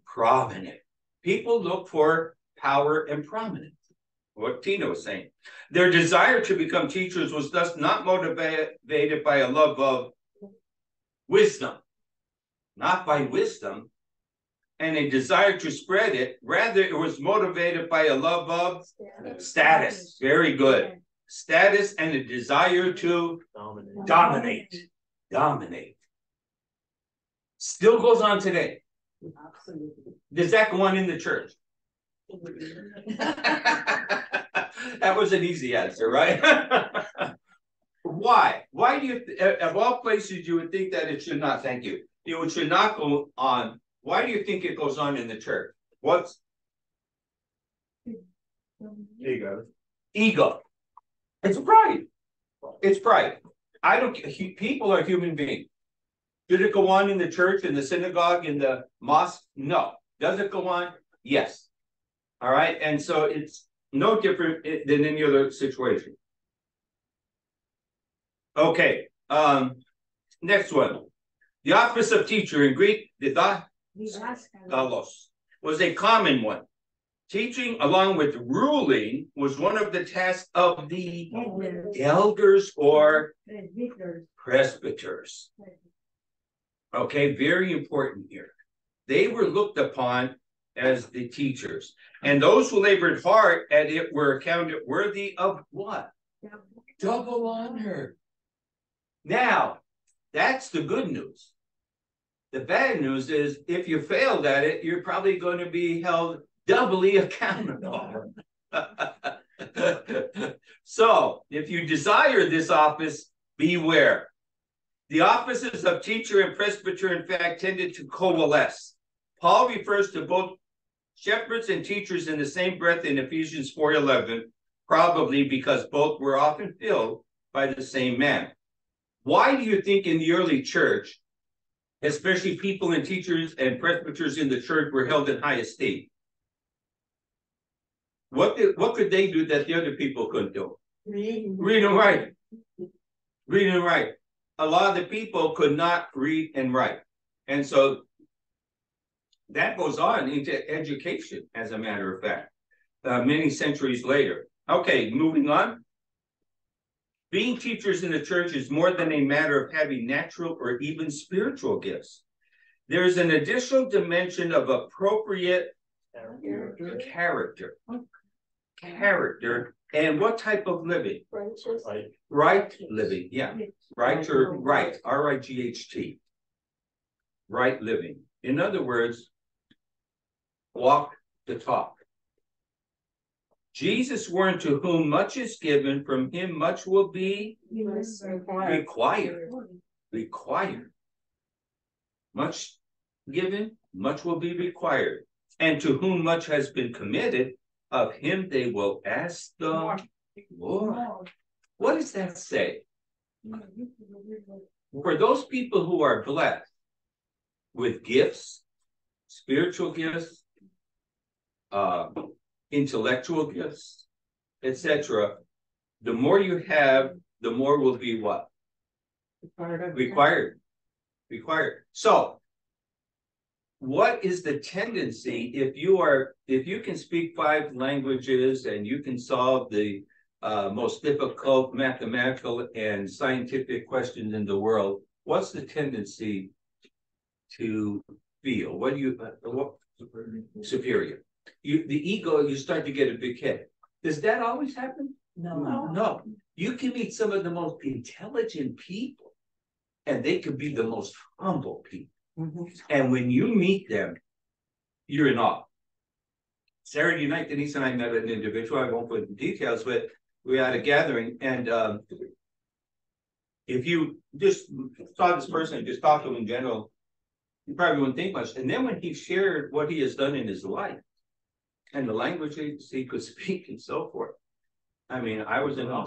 prominent. People look for power and prominence. What Tina was saying. Their desire to become teachers was thus not motivated by a love of wisdom, not by wisdom, and a desire to spread it. Rather, it was motivated by a love of status. Very good. Status and a desire to Dominate. dominate. Dominate. Still goes on today. Absolutely. Does that go on in the church? [LAUGHS] That was an easy answer, right? [LAUGHS] Why? Why do you, of all places, you would think that it should not, thank you, it should not go on. Why do you think it goes on in the church? What's Ego. ego? It's pride. It's pride. I don't, people are human beings. Did it go on in the church, in the synagogue, in the mosque? No. Does it go on? Yes. All right, and so it's no different than any other situation. Okay, um, next one. The office of teacher in Greek, didaktos, was a common one. Teaching along with ruling was one of the tasks of the elders or presbyters. Okay, very important here. They were looked upon as the teachers, and those who labored hard at it were accounted worthy of what? Double honor. Now, that's the good news. The bad news is if you failed at it, you're probably going to be held doubly [LAUGHS] accountable. [LAUGHS] so, if you desire this office, beware. The offices of teacher and presbyter, in fact, tended to coalesce. Paul refers to both shepherds and teachers in the same breath in Ephesians 4:11, probably because both were often filled by the same man. Why do you think in the early church, especially people and teachers and presbyters in the church were held in high esteem? What did, what could they do that the other people couldn't do? Read and write. Read and write. A lot of the people could not read and write. And so that goes on into education, as a matter of fact, uh, many centuries later. Okay, moving on. Being teachers in the church is more than a matter of having natural or even spiritual gifts. There is an additional dimension of appropriate character. Character and what type of living? Like, Right living, yeah. Right or right, R I G H T. Right living. In other words, walk the talk. Jesus warned to whom much is given, from him much will be required. Required. Much given, much will be required. And to whom much has been committed, of him they will ask the Lord. What does that say? For those people who are blessed with gifts, spiritual gifts, uh, intellectual gifts, etc., the more you have, the more will be what? Required. Required. Required. So, what is the tendency if you are if you can speak five languages and you can solve the uh, most difficult mathematical and scientific questions in the world, what's the tendency to feel? What do you uh, what superior? You the ego, you start to get a big head. Does that always happen? no No. No, you can meet some of the most intelligent people. And they could be the most humble people. And when you meet them, you're in awe. Saturday night, Denise and I met an individual, I won't put in details, but we had a gathering and um. If you just saw this person and just talked to him in general. You probably wouldn't think much, and then when he shared what he has done in his life. And the languages he could [LAUGHS] speak and so forth. I mean, I was in awe.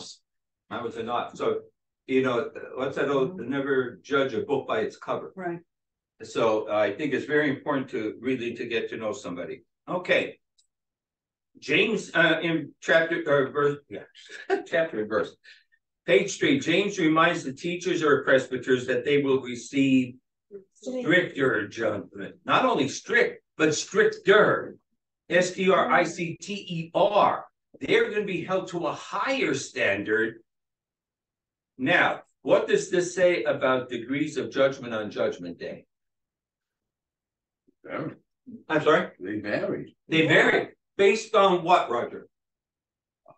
I was in awe, so, you know, what's that old, never judge a book by its cover. Right. So uh, I think it's very important to really to get to know somebody. Okay. James uh in chapter or verse, yeah, [LAUGHS] chapter and verse. Page three, James reminds the teachers or presbyters that they will receive stricter judgment, not only strict, but stricter. S T R I C T E R. They're going to be held to a higher standard. Now, what does this say about degrees of judgment on Judgment Day? Very. I'm sorry, They vary. they vary based on what, Roger? Uh,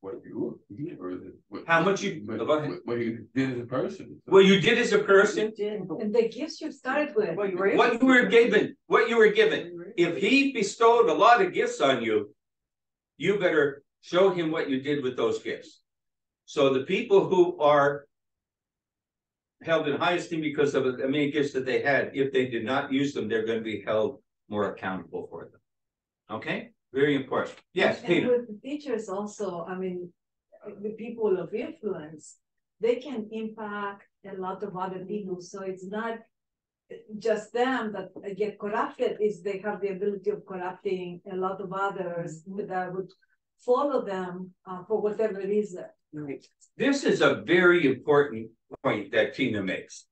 what you, or the- what- How much you- What, what- what you did as a person. What you did as a person, And the gifts you started with. Well, you were. what you were given, what you were given. If he bestowed a lot of gifts on you, you better show him what you did with those gifts. So the people who are held in high esteem because of the many gifts that they had, if they did not use them, they're going to be held more accountable for them. Okay, very important. Yes, And Tina. with the teachers also, I mean, the people of influence, they can impact a lot of other people, so it's not. Just them that get corrupted, is they have the ability of corrupting a lot of others that would follow them uh for whatever reason. Right. This is a very important point that Tina makes.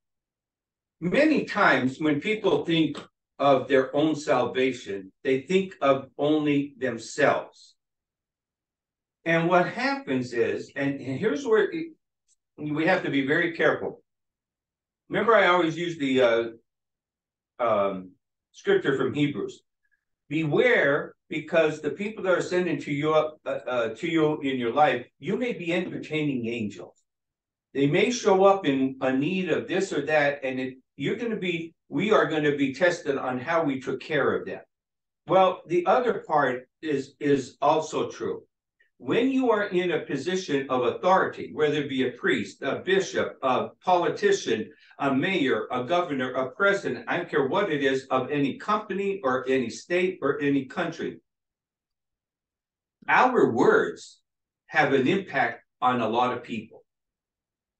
Many times when people think of their own salvation, they think of only themselves. And what happens is, and, and here's where it- we have to be very careful. Remember, I always use the uh, um, scripture from Hebrews. Beware, because the people that are sending to you, uh, uh, to you in your life, you may be entertaining angels. They may show up in a need of this or that, and it, you're gonna be, we are gonna be tested on how we took care of them. Well, the other part is, is also true. When you are in a position of authority, whether it be a priest, a bishop, a politician, a mayor, a governor, a president, I don't care what it is, of any company or any state or any country. Our words have an impact on a lot of people.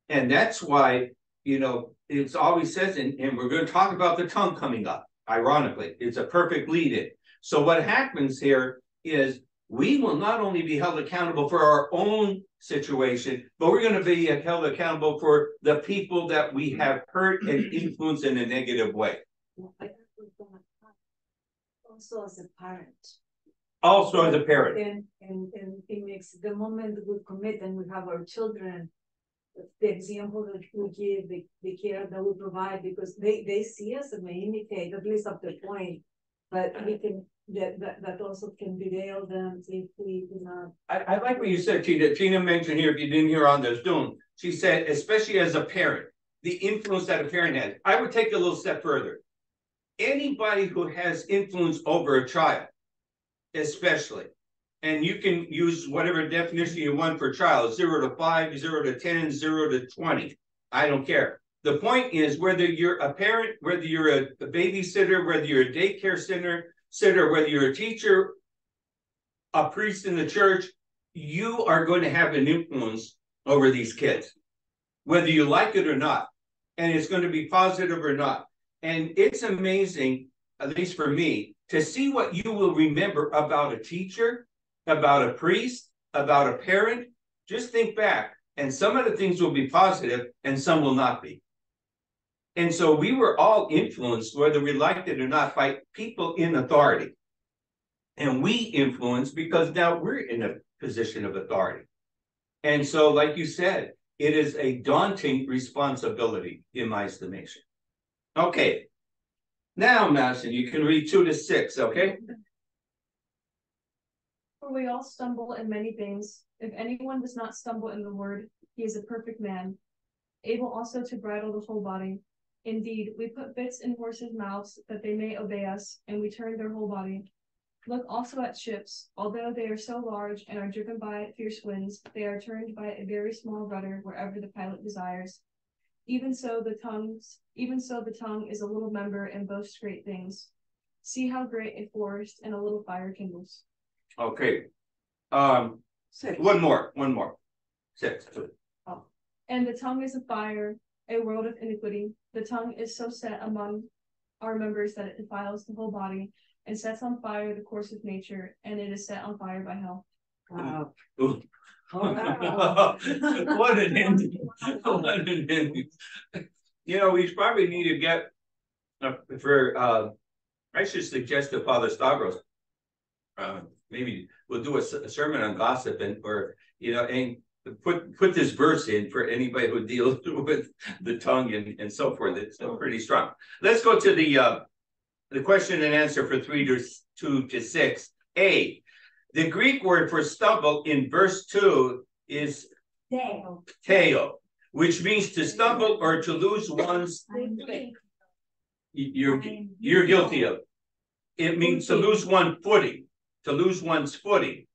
And that's why, you know, it's always says, and, and we're going to talk about the tongue coming up, ironically, it's a perfect lead in. So what happens here is we will not only be held accountable for our own situation, but we're going to be held accountable for the people that we have hurt and [CLEARS THROAT] influenced in a negative way. Also as a parent. Also as a parent. And, and, and it makes the moment we commit and we have our children. The example that we give, the, the care that we provide, because they, they see us and they imitate, at least up to a point. But we can, that, that, that also can derail them if we do not. I, I like what you said, Tina. Tina mentioned here, if you didn't hear on the Zoom, she said, especially as a parent, the influence that a parent has. I would take a little step further. Anybody who has influence over a child, especially, and you can use whatever definition you want for child, zero to five, zero to 10, zero to 20. I don't care. The point is whether you're a parent, whether you're a, a babysitter, whether you're a daycare center, sitter, whether you're a teacher, a priest in the church, you are going to have an influence over these kids, whether you like it or not. And it's going to be positive or not. And it's amazing, at least for me, to see what you will remember about a teacher, about a priest, about a parent. Just think back, and some of the things will be positive and some will not be. And so we were all influenced, whether we liked it or not, by people in authority. And we influence because now we're in a position of authority. And so, like you said, it is a daunting responsibility in my estimation. Okay. Now, Madison, you can read two to six, okay? For we all stumble in many things. If anyone does not stumble in the word, he is a perfect man, able also to bridle the whole body. Indeed, we put bits in horses' mouths that they may obey us, and we turn their whole body. Look also at ships, although they are so large and are driven by fierce winds, they are turned by a very small rudder wherever the pilot desires. Even so, the tongues, even so, the tongue is a little member and boasts great things. See how great a forest and a little fire kindles. Okay. Um, Six. one more, one more. Six. Oh. And the tongue is a fire, a world of iniquity. The tongue is so set among our members that it defiles the whole body and sets on fire the course of nature, and it is set on fire by hell. Wow. Ooh. wow. [LAUGHS] What an ending. [LAUGHS] What an ending. You know, we probably need to get uh, for, uh, I should suggest to Father Stavros. Uh, maybe we'll do a sermon on gossip and, or, you know, and put, put this verse in for anybody who deals [LAUGHS] with the tongue and, and so forth. It's uh, pretty strong. Let's go to the, uh, the question and answer for three to two to six. A, the Greek word for stumble in verse two is There. teo, which means to stumble or to lose one's, you're, you're guilty of. It means to lose one footing, to lose one's footing,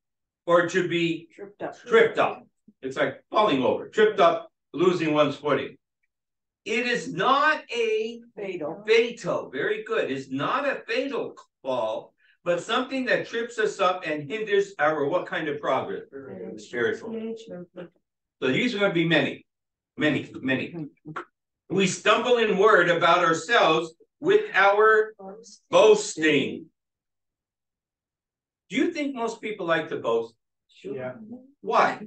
or to be Tripped up. tripped up. It's like falling over, tripped up, losing one's footing. It is not a Fatal. fatal, very good, it's not a fatal fall, but something that trips us up and hinders our what kind of progress? Spiritual. So these are gonna be many, many, many. Hmm. We stumble in word about ourselves with our boasting. Do you think most people like to boast? Yeah. Why?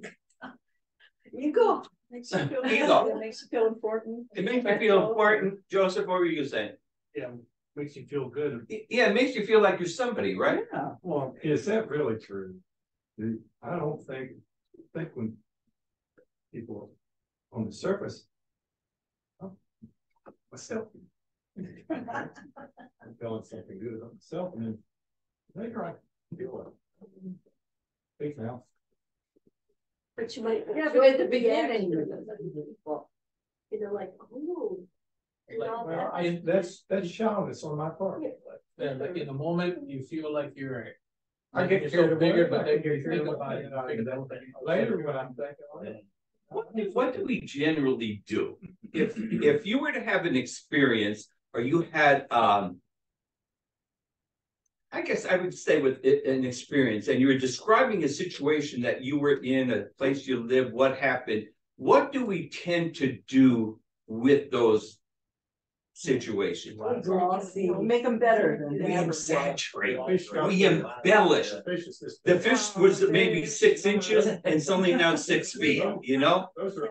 Ego. Makes you feel Ego. [LAUGHS] It makes you feel important. It makes you feel important. Joseph, what were you saying? Yeah, makes you feel good. Yeah, it makes you feel like you're somebody, right? Yeah. Well, is that really true? I don't think, think when people on the surface. oh, Myself. I'm [LAUGHS] feeling something good about myself and then later I feel it. Now. But you might. Yeah, but at the beginning. You know, like, ooh. and all Well, that. I, that's, that's shallowness on my part. Yeah, like in the moment, you feel like you're. I get you're carried so bigger, away. but then you carried think about it. Figure that thing out. Later when I'm thinking, oh, What do, what do we generally do? If, if you were to have an experience or you had, um. I guess I would say with it, an experience and you were describing a situation that you were in, a place you live, what happened? What do we tend to do with those situations? Glossy, make them better than they We ever were. exaggerate, Fish we embellish. The fish was maybe six inches and suddenly now six [LAUGHS] feet, you know? Those are.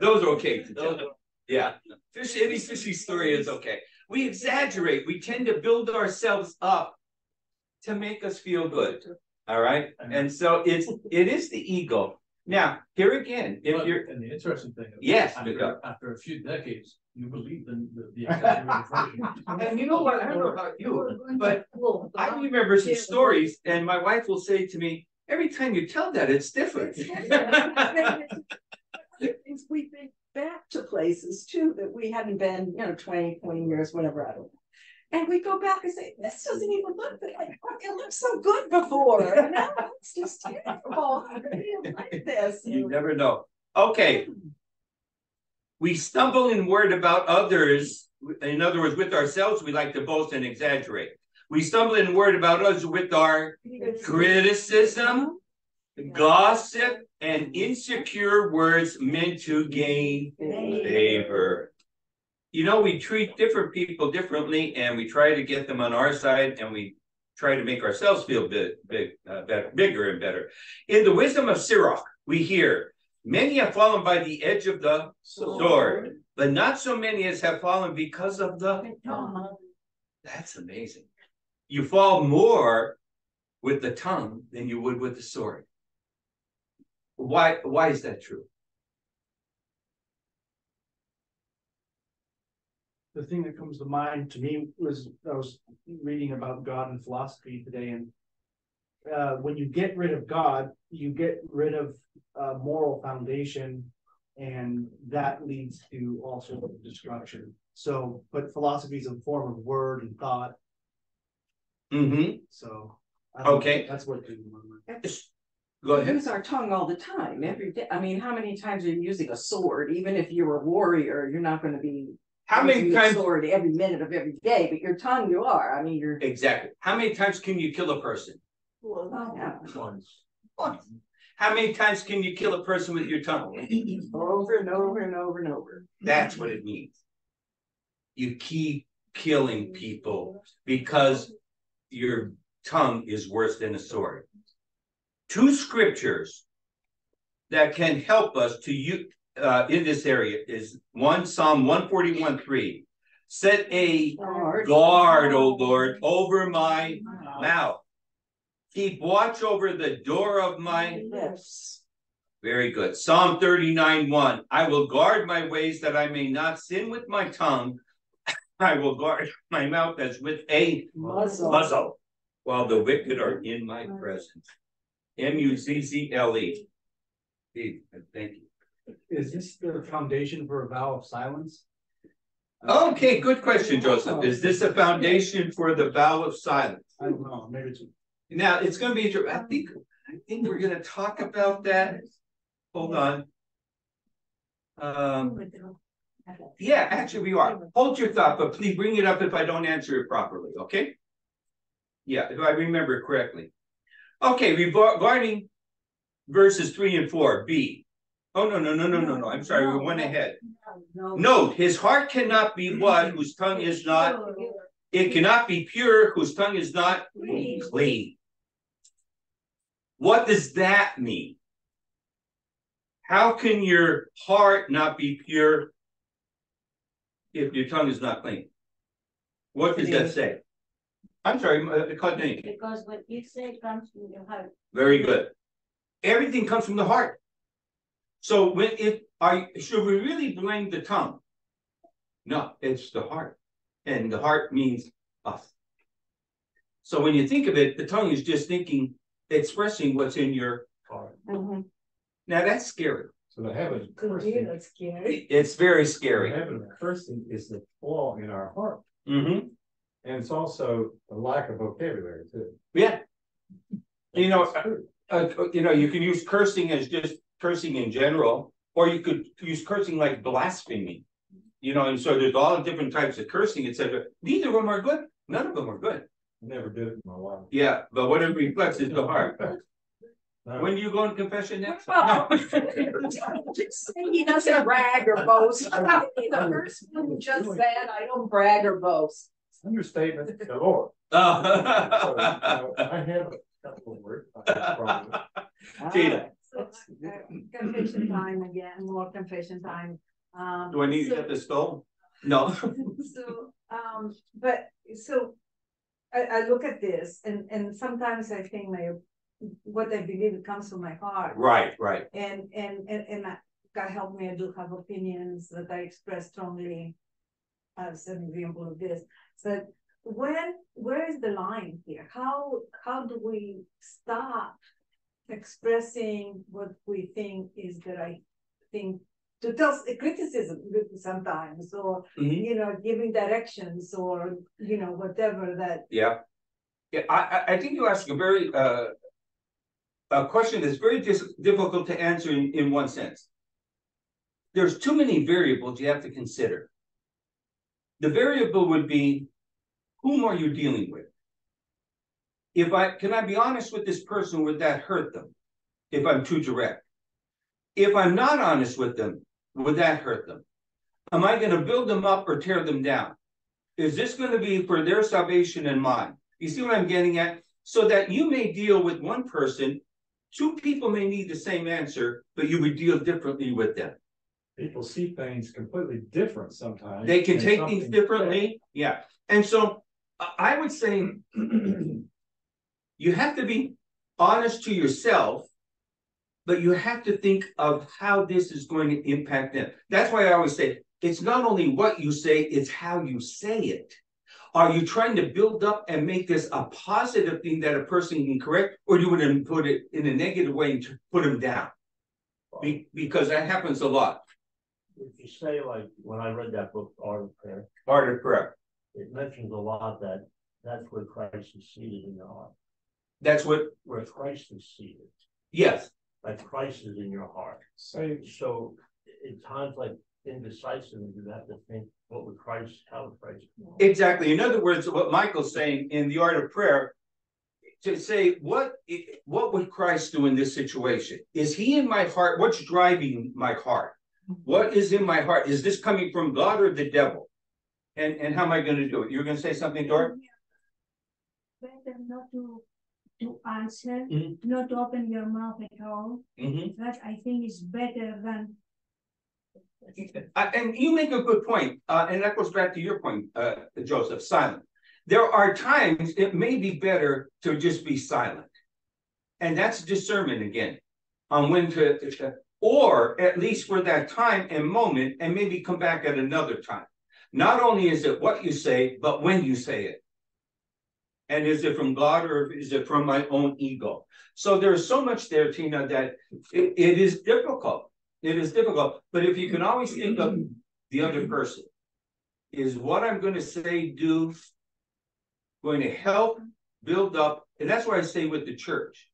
Those are okay. [LAUGHS] Yeah, fish, any fishy story is okay. We exaggerate, we tend to build ourselves up to make us feel good, all right? And so it's, it is the ego. Now, here again, if But- you're, And the interesting thing. is, Yes, After, Miguel. after a few decades, you believe in the, the exaggerated version. [LAUGHS] and you know what, I don't know about you, but I remember some stories and my wife will say to me, every time you tell that, it's different. It's- [LAUGHS] We think back to places too that we hadn't been, you know, 20, 20 years, whatever, I don't know. And we go back and say, this doesn't even look like, it looked so good before, and now it's just terrible. [LAUGHS] I didn't like [LAUGHS] this. You never know. Okay. We stumble in word about others. In other words, with ourselves, we like to boast and exaggerate. We stumble in word about others with our criticism, gossip, and insecure words meant to gain favor. You know, we treat different people differently and we try to get them on our side and we try to make ourselves feel big, big, uh, better, bigger and better. In the wisdom of Sirach, we hear, many have fallen by the edge of the sword, but not so many as have fallen because of the tongue. That's amazing. You fall more with the tongue than you would with the sword. Why, why is that true? The thing that comes to mind to me was, I was reading about God and philosophy today and. uh, when you get rid of God, you get rid of, uh, moral foundation. And that leads to all sorts of destruction. So, but philosophy is a form of word and thought, Mm-hmm, so. I don't know, Okay. That's what. came to my mind. go We ahead. use our tongue all the time, every day. I mean, how many times are you using a sword? Even if you're a warrior, you're not gonna be. How many times, Sword every minute of every day, but your tongue you are. I mean, you're. exactly, how many times can you kill a person? Well. Once. Once. How many times can you kill a person with your tongue? Over and over and over and over. That's what it means. You keep killing people because your tongue is worse than a sword. Two scriptures that can help us to you uh in this area is one Psalm one forty one three. Set a guard, O Lord, over my mouth. Keep watch over the door of my Lips. very good. Psalm thirty-nine, one, I will guard my ways that I may not sin with my tongue. [LAUGHS] I will guard my mouth as with a Muzzle. muzzle, while the wicked are in my presence. M U Z Z L E. Thank you. Is this the foundation for a vow of silence? Okay, good question, Joseph. Is this a foundation for the vow of silence? I don't know, maybe it's. Now, it's gonna be, inter- I think, I think we're gonna talk about that. Hold on. Um, yeah, actually, we are. Hold your thought, but please bring it up if I don't answer it properly, okay? Yeah, if I remember correctly. Okay, regarding verses three and four, B. Oh, no, no, no, no, no, no, I'm sorry, we went ahead. No. Note, his heart cannot be what whose tongue is not, it cannot be pure whose tongue is not Clean. clean. What does that mean? How can your heart not be pure if your tongue is not clean? What does that say? I'm sorry, uh, Kathleen. Because what you say comes from your heart. Very good. Everything comes from the heart. So when it, I, should we really blame the tongue? No, it's the heart. And the heart means us. So when you think of it, the tongue is just thinking, expressing what's in your heart. Mhm. Now that's scary. So the habit of cursing, that's scary. It's very the scary. habit of cursing is the flaw in our heart. hmm And it's also a lack of vocabulary too. Yeah. You know, uh, you know, you can use cursing as just cursing in general, or you could use cursing like blasphemy. You know, and so there's all different types of cursing, etc. Neither of them are good. None of them are good. Never did it in my life. Yeah, but what it reflects is the heart. [LAUGHS] No. When do you go in confession next? Oh. No. He doesn't brag or boast. [LAUGHS] The first one who just said, I don't brag or boast. Understatement, the Lord. [LAUGHS] Oh. So, you Oh. know, I have a couple of words. I have a problem. Tina. So, uh, confession time again, more confession time. Um, Do I need to get this stove? No. [LAUGHS] So, um, but, so. I, I look at this and, and sometimes I think my, what I believe comes from my heart. Right, right. And, and, and, and I- God help me, I do have opinions that I express strongly. As an example of this, so when, where is the line here? How, how do we stop? Expressing what we think is the right thing to tell criticism sometimes, or, Mhm. you know, giving directions or, you know, whatever that. Yeah. Yeah, I, I, I think you ask a very, uh. A question that's very dis- difficult to answer in, in one sense. There's too many variables you have to consider. The variable would be, whom are you dealing with? If I, can I be honest with this person, would that hurt them? If I'm too direct? If I'm not honest with them, would that hurt them? Am I gonna build them up or tear them down? Is this gonna be for their salvation and mine? You see what I'm getting at? So that you may deal with one person, two people may need the same answer, but you would deal differently with them. People see things completely different sometimes. They can take things differently, yeah. And so I would say [CLEARS THROAT] you have to be honest to yourself, but you have to think of how this is going to impact them. That's why I always say, it's not only what you say, it's how you say it. Are you trying to build up and make this a positive thing that a person can correct, or do you want to put it in a negative way and to put them down? Be- because that happens a lot. If you say like, when I read that book, Art of Prayer, Art of prayer. it mentions a lot that that's where Christ is seated in the heart, That's what, where Christ is seated, yes, like Christ is in your heart. Say, So in times like indecisiveness, you have to think, what would Christ, how would Christ? exactly. In other words, what Michael's saying in the art of prayer. To say, what, what would Christ do in this situation? Is he in my heart? What's driving my heart? What is in my heart? Is this coming from God or the devil? And, and how am I gonna do it? You're gonna say something, Dora? Better not to, to answer, Mhm. not to open your mouth at all. Mm-hmm. That I think is better than Uh, and you make a good point, uh, and that goes back to your point, uh, Joseph, silent. There are times it may be better to just be silent. And that's discernment again, on when to, to- or at least for that time and moment, and maybe come back at another time. Not only is it what you say, but when you say it. And is it from God or is it from my own ego? So there's so much there, Tina, that it, it is difficult. It is difficult, but if you can always think of the other person. Is what I'm gonna say, do. Going to help build up, and that's why I say with the church.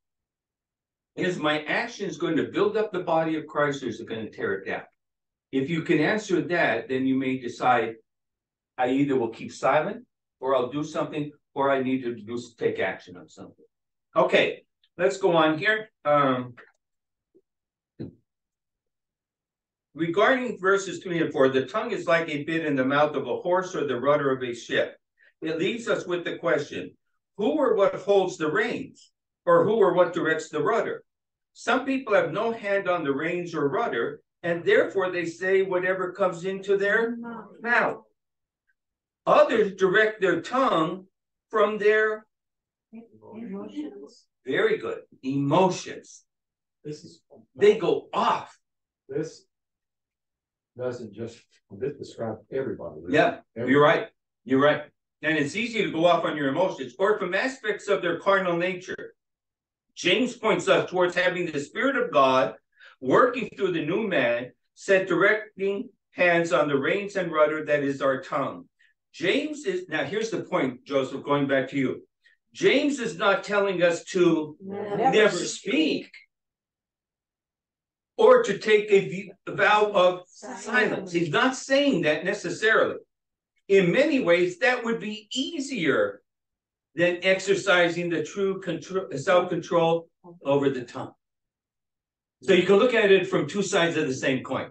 Is my actions going to build up the body of Christ or is it gonna tear it down? If you can answer that, then you may decide. I either will keep silent, or I'll do something, or I need to do, take action on something. Okay, let's go on here, um. Regarding verses three and four, the tongue is like a bit in the mouth of a horse or the rudder of a ship. It leaves us with the question, who or what holds the reins? Or who or what directs the rudder? Some people have no hand on the reins or rudder, and therefore they say whatever comes into their mouth. Others direct their tongue from their, emotions. very good, emotions. this is. They go off. This. Doesn't just, this describes everybody. Yeah, You're right, you're right. And it's easy to go off on your emotions or from aspects of their carnal nature. James points us towards having the Spirit of God working through the new man, set directing hands on the reins and rudder that is our tongue. James is, now here's the point, Joseph, going back to you. James is not telling us to never speak or to take a vow of silence. He's not saying that necessarily. In many ways, that would be easier than exercising the true control, self-control over the tongue. So you can look at it from two sides of the same coin.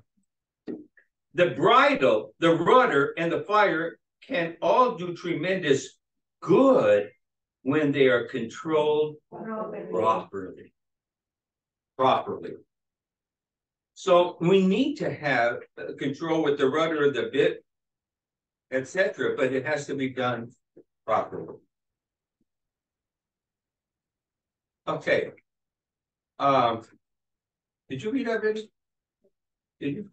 The bridle, the rudder, and the fire can all do tremendous good when they are controlled properly. Properly. So we need to have uh, control with the rudder of the bit, etc., but it has to be done properly. Okay. Um. Did you read already? Did you?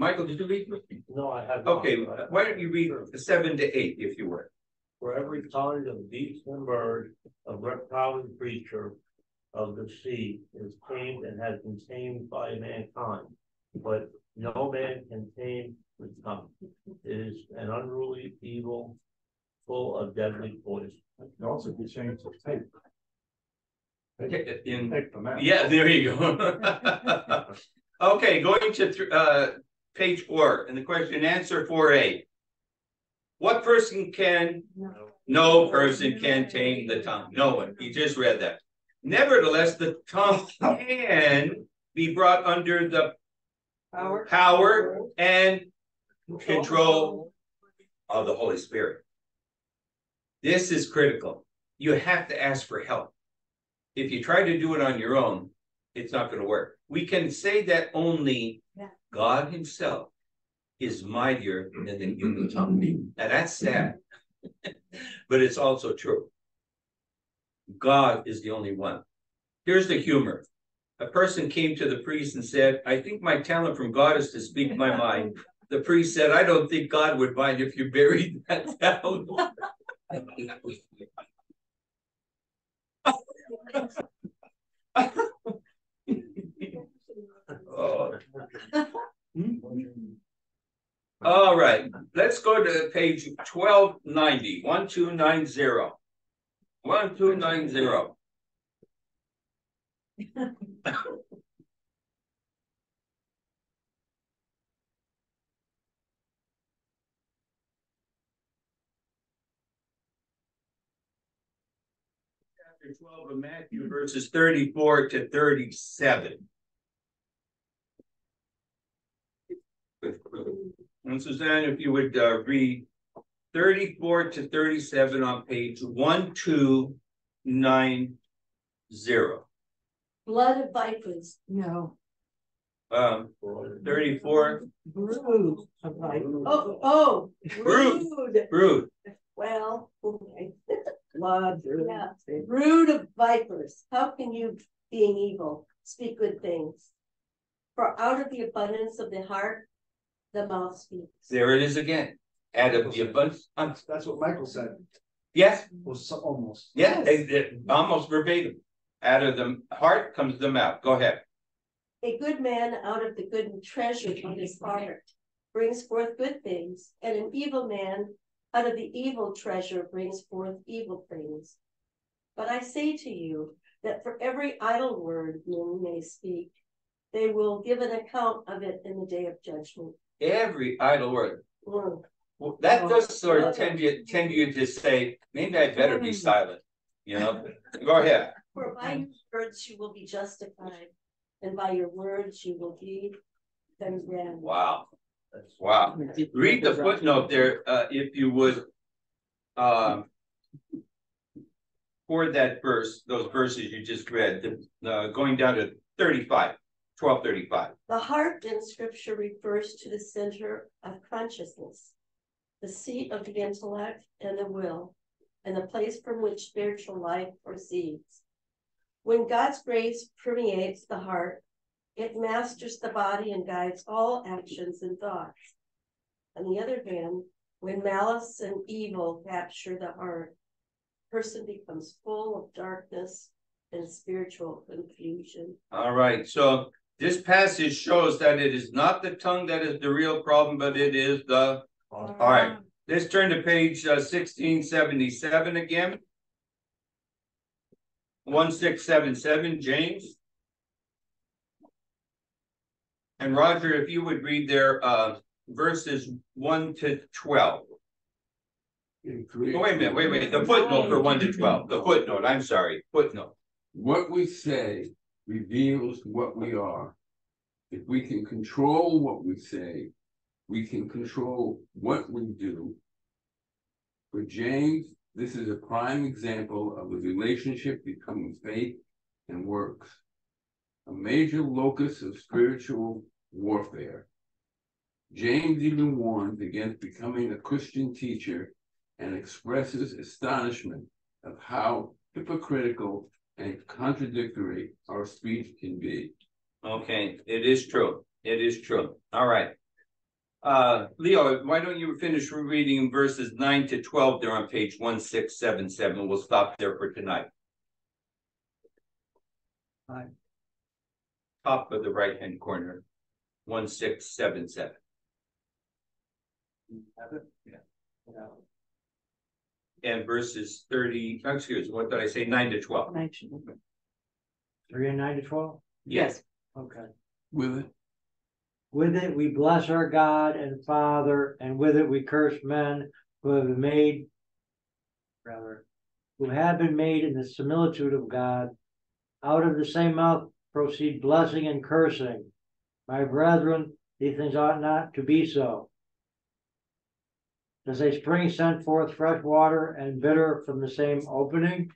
Michael, did you read? No, I have. not. Okay, why don't you read the seven to eight, if you would? For every kind of beast and bird, of reptile and creature of the sea is tamed and has been tamed by mankind. But no man can tame the tongue. It is an unruly evil, full of deadly poison. It can also be changed to tape. Take, In, take them yeah, there you go. [LAUGHS] Okay, going to, th- uh, page four, and the question and answer four A. What person can, no person can tame the tongue, no one, you just read that. Nevertheless, the tongue can be brought under the Power. power and control of the Holy Spirit. This is critical. You have to ask for help. If you try to do it on your own, it's not gonna work. We can say that only Yeah. God himself is mightier than the human mm-hmm. tongue. Now that's mm-hmm. sad. [LAUGHS] But it's also true. God is the only one. Here's the humor. A person came to the priest and said, I think my talent from God is to speak my mind. the priest said, I don't think God would mind if you buried [LAUGHS] that down. [LAUGHS] Oh. Hmm? All right, let's go to page twelve ninety, one two nine zero. One two nine zero. Chapter twelve of Matthew verses thirty-four to thirty-seven. And Suzanne, if you would uh read thirty-four to thirty-seven on page one, two, nine, zero. Blood of vipers, No. Um, thirty-four, brood of vipers. Oh, oh. Brood. brood. brood, Well, okay. Blood. Yeah, brood of vipers, how can you, being evil, speak good things? For out of the abundance of the heart, the mouth speaks. there it is again. Out of the abundance, That's what Michael said, yes, was so- almost. yeah, they- they- almost verbatim. Out of the heart comes the mouth, go ahead. A good man out of the good treasure of his heart brings forth good things, and an evil man out of the evil treasure brings forth evil things. But I say to you that for every idle word men may speak, they will give an account of it in the day of judgment. Every idle word. Mm. Well, that does sort of tend you, tend you to say, maybe I better be silent, you know? Go ahead. For by your words you will be justified, and by your words you will be condemned. Wow. Wow. Read the footnote there, uh, if you would. Um. For that verse, those verses you just read, the, uh, going down to 35, 1235. The heart in scripture refers to the center of consciousness, the seat of the intellect and the will, and the place from which spiritual life proceeds. When God's grace permeates the heart, it masters the body and guides all actions and thoughts. On the other hand, when malice and evil capture the heart, the person becomes full of darkness and spiritual confusion. All right, so this passage shows that it is not the tongue that is the real problem, but it is the, all right. Let's turn to page uh, sixteen seventy-seven again. One six seven seven, James. And Roger, if you would read their uh verses one to twelve. Oh, Wait a minute, wait, wait, the footnote for one to twelve, the footnote, I'm sorry, footnote. What we say reveals what we are. If we can control what we say, we can control what we do. For James, this is a prime example of the relationship between faith and works. A major locus of spiritual warfare. James even warns against becoming a Christian teacher and expresses astonishment of how hypocritical and contradictory our speech can be. Okay, it is true, it is true, all right. Uh, Leo, why don't you finish reading verses nine to twelve there on page one six seven seven, we'll stop there for tonight. Fine. Top of the right hand corner, one six seven seven. Have it? Yeah. And verses thirty, oh, excuse, me, what did I say, nine to twelve? Three and nine to twelve? Yes. Okay. With it, With it, we bless our God and Father, and with it we curse men who have been made, rather, who have been made in the similitude of God. Out of the same mouth proceed blessing and cursing. My brethren, these things ought not to be so. Does a spring send forth fresh water and bitter from the same opening?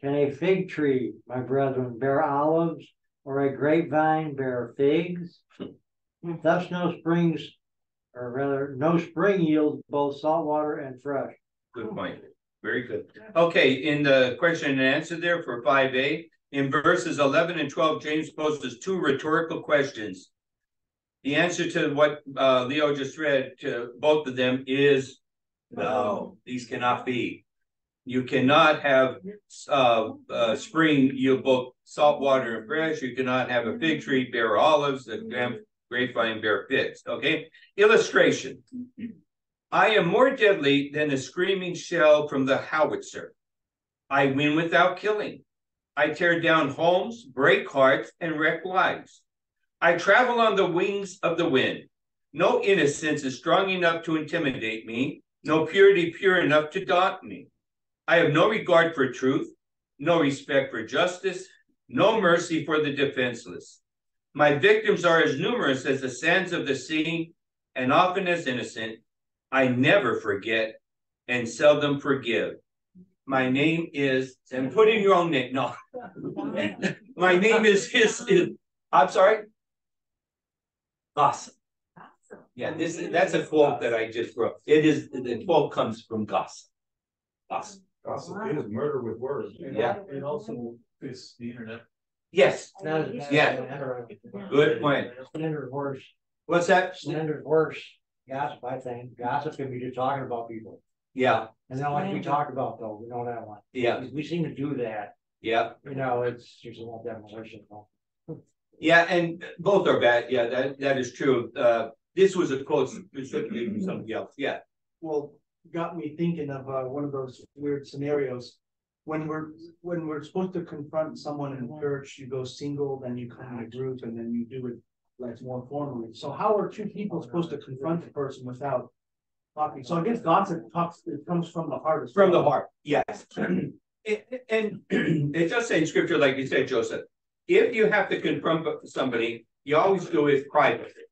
Can a fig tree, my brethren, bear olives, or a grapevine bear figs? Hmm. Thus no springs, or rather, no spring yields both salt water and fresh. Good point. Very good. Okay, in the question and answer there for five A, in verses eleven and twelve, James poses two rhetorical questions. The answer to what uh Leo just read to both of them is no, these cannot be. You cannot have uh uh spring yield both salt water and fresh. You cannot have a fig tree bear olives, a grapevine bear figs. Okay, illustration. I am more deadly than a screaming shell from the howitzer. I win without killing. I tear down homes, break hearts, and wreck lives. I travel on the wings of the wind. No innocence is strong enough to intimidate me, no purity pure enough to daunt me. I have no regard for truth, no respect for justice, no mercy for the defenseless. My victims are as numerous as the sands of the sea, and often as innocent. I never forget and seldom forgive. My name is, and put in your own name, no. [LAUGHS] My name is his, is, I'm sorry? Gossip. Yeah, oh, this, is, that's a quote that I just wrote. It is, the quote comes from gossip. Gossip. Gossip It is murder with words. Yeah. It also fits the internet. Yes, Not as bad Yeah. as. Good point. Slander's worse, what's that? slander's worse, gossip, I think, gossip can be just talking about people. Yeah, And then like we talk about though, we know that one, yeah, we seem to do that, yeah. you know, it's just a little demolition. [LAUGHS] Yeah, and both are bad. Yeah, that, that is true. Uh, this was a quote specifically from somebody else. Yeah. well, got me thinking of uh one of those weird scenarios. When we're, when we're supposed to confront someone in church, you go single, then you come in a group, and then you do it like more formally. So how are two people supposed to confront the person without talking? So I guess gossip talks, it comes from the heart. From the heart, yes. It- [CLEARS THROAT] And [CLEARS THROAT] it does say in scripture, like you said, Joseph, if you have to confront somebody, you always do it privately.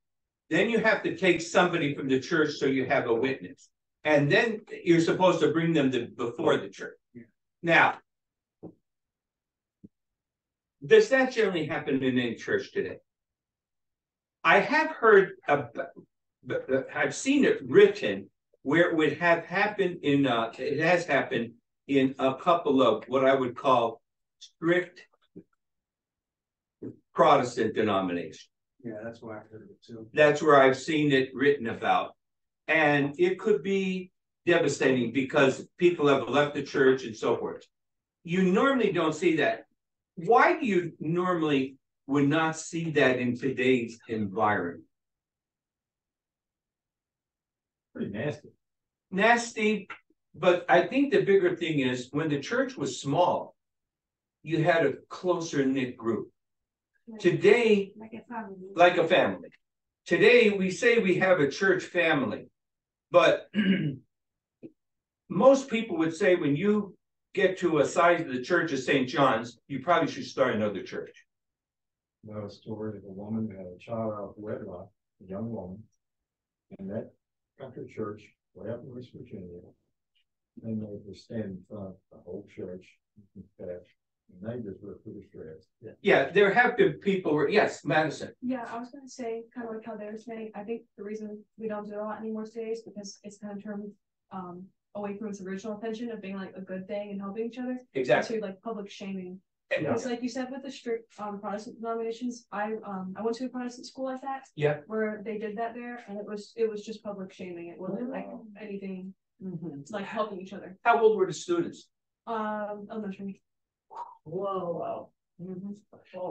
Then you have to take somebody from the church so you have a witness. And then you're supposed to bring them to before the church. Now. Does that generally happen in any church today? I have heard about, I've seen it written where it would have happened in, uh, it has happened in a couple of what I would call strict Protestant denomination. Yeah, that's where I've heard of it too. That's where I've seen it written about. And it could be devastating because people have left the church and so forth. You normally don't see that. Why do you normally would not see that in today's environment? Pretty nasty. nasty, but I think the bigger thing is when the church was small, you had a closer knit group. Today, Like a family. like a family. Today, we say we have a church family, but [CLEARS THROAT] most people would say when you get to a size of the church of St. John's, you probably should start another church. Know a story of a woman who had a child out of wedlock, a young woman. And that country church, way up in West Virginia. And they were standing in front of the whole church. and confess, And they just were pretty stressed. Yeah, there have been people where, yes, Madison. Yeah, I was gonna say, kind of like how they're saying, I think the reason we don't do it a lot anymore today is because it's kind of turned um away from its original intention of being like a good thing and helping each other. Exactly. To like public shaming. Yeah. It's like you said with the strict um Protestant denominations, I um I went to a Protestant school like that. Yeah. Where they did that there and it was, it was just public shaming. It wasn't like anything like helping each other. How old were the students? Um, elementary. Whoa, wow.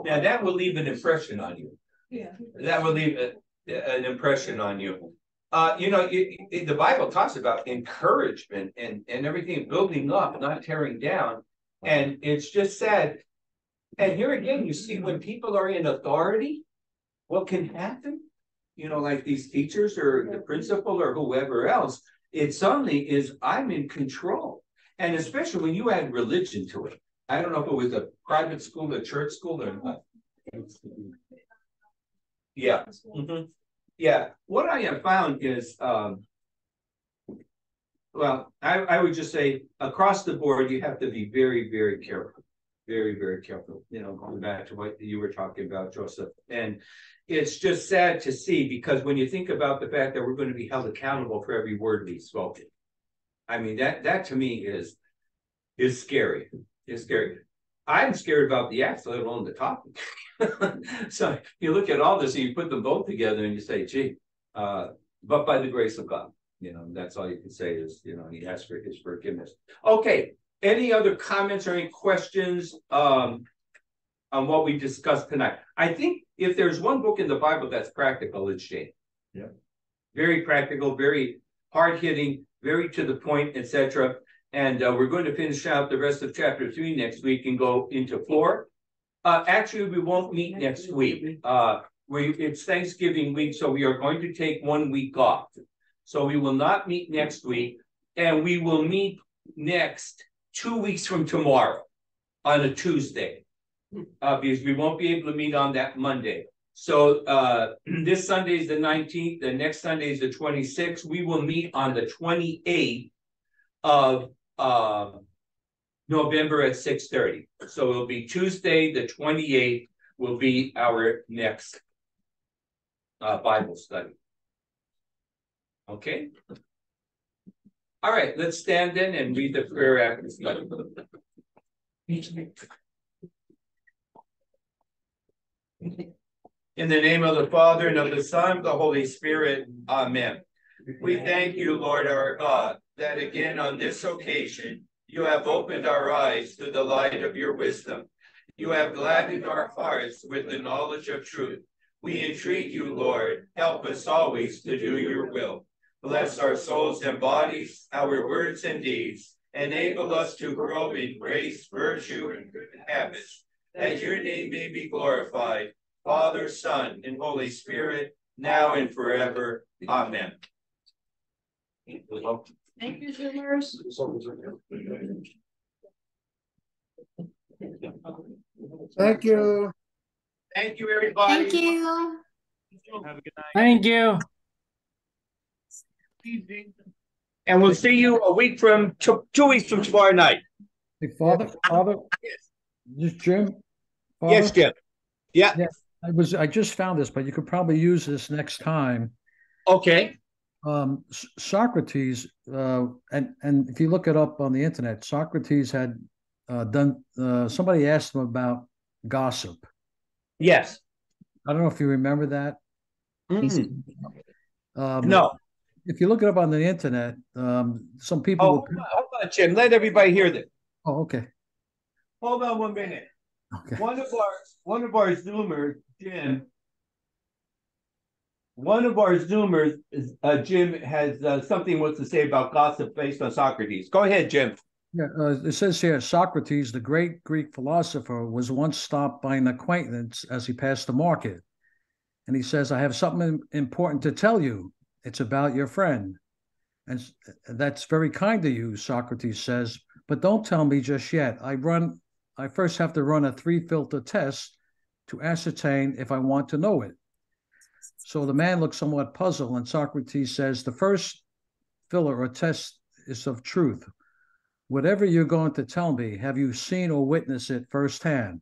Now, that will leave an impression on you. Yeah. That will leave a, an impression on you. Uh, you know, it, it- the Bible talks about encouragement and, and everything, building up, not tearing down. And it's just sad. And here again, you see when people are in authority, what can happen? You know, like these teachers or the principal or whoever else, it suddenly is, I'm in control. And especially when you add religion to it. I don't know if it was a private school, a church school or not. Yeah. Mhm. Yeah, what I have found is, um. Well, I, I would just say, across the board, you have to be very, very careful. Very, very careful, you know, going back to what you were talking about, Joseph, and. It's just sad to see, because when you think about the fact that we're gonna be held accountable for every word we've spoken. I mean, that, that to me is, is scary, is scary. I'm scared about the acts, let alone the topic. [LAUGHS] So you look at all this and you put them both together and you say, gee, uh, but by the grace of God, you know, that's all you can say is, you know, he asks for his forgiveness. Okay, any other comments or any questions, um, on what we discussed tonight? I think if there's one book in the Bible that's practical, it's James. Yeah. Very practical, very hard hitting, very to the point, etc. And uh, we're going to finish out the rest of chapter three next week and go into four. Uh, actually, we won't meet next week. Uh, we, it's Thanksgiving week, so we are going to take one week off. So we will not meet next week and we will meet next two weeks from tomorrow on a Tuesday. Uh, because we won't be able to meet on that Monday. So, uh, [CLEARS THROAT] this Sunday is the nineteenth, the next Sunday is the twenty-sixth. We will meet on the twenty-eighth of, uh, November at six thirty. So it'll be Tuesday, the twenty-eighth will be our next uh, Bible study. Okay? All right, let's stand in and read the prayer after study. In the name of the Father and of the Son, and of the Holy Spirit, Amen. We thank you, Lord our God, that again on this occasion you have opened our eyes to the light of your wisdom. You have gladdened our hearts with the knowledge of truth. We entreat you, Lord, help us always to do your will. Bless our souls and bodies, our words and deeds. Enable us to grow in grace, virtue, and good habits, that your name may be glorified. Father, Son, and Holy Spirit, now and forever. Amen. Thank you, Zoomers. Thank you. Thank you, everybody. Thank you. Have a good night. Thank you. And we'll see you a week from, two, two weeks from tomorrow night. Hey, Father, Father, this Jim? Yes, Father? Jim. Yeah, I was, I just found this, but you could probably use this next time. okay. Um, Socrates, uh, and, and if you look it up on the internet, Socrates had, uh, done, uh, somebody asked him about gossip. Yes. I don't know if you remember that. Mm, Um, No, If you look it up on the internet, um, some people. oh, will- hold on, hold on, Jim, let everybody hear this. Oh, okay, Hold on one minute. okay. One of our, one of our Zoomers, Jim. One of our Zoomers, uh, Jim has, uh, something wants to say about gossip based on Socrates. Go ahead, Jim. Yeah, uh, it says here Socrates, the great Greek philosopher, was once stopped by an acquaintance as he passed the market. And he says, I have something important to tell you. It's about your friend. And that's very kind of you, Socrates says, but don't tell me just yet. I run, I first have to run a three filter test to ascertain if I want to know it. So the man looks somewhat puzzled, and Socrates says, The first filler or test is of truth. Whatever you're going to tell me, have you seen or witnessed it firsthand?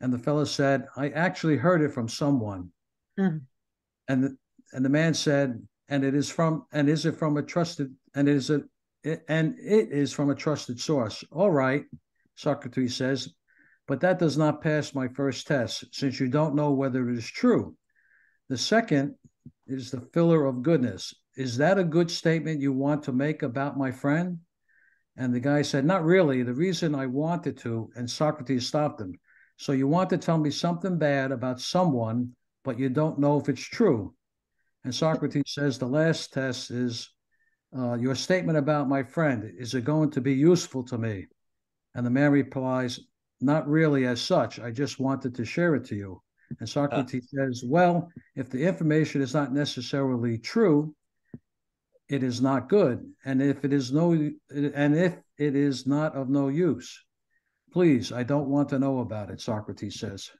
And the fellow said, I actually heard it from someone. Mhm. And the, and the man said, and it is from and is it from a trusted and is it and it is from a trusted source. All right, Socrates says, but that does not pass my first test, since you don't know whether it is true. The second is the filler of goodness. Is that a good statement you want to make about my friend? And the guy said, Not really. The reason I wanted to, and Socrates stopped him. So you want to tell me something bad about someone, but you don't know if it's true. And Socrates says, The last test is uh, your statement about my friend. Is it going to be useful to me? And the man replies, Not really as such. I just wanted to share it to you. And Socrates uh. says, Well, if the information is not necessarily true, it is not good. And if it is no and if it is not of no use, please, I don't want to know about it, Socrates says.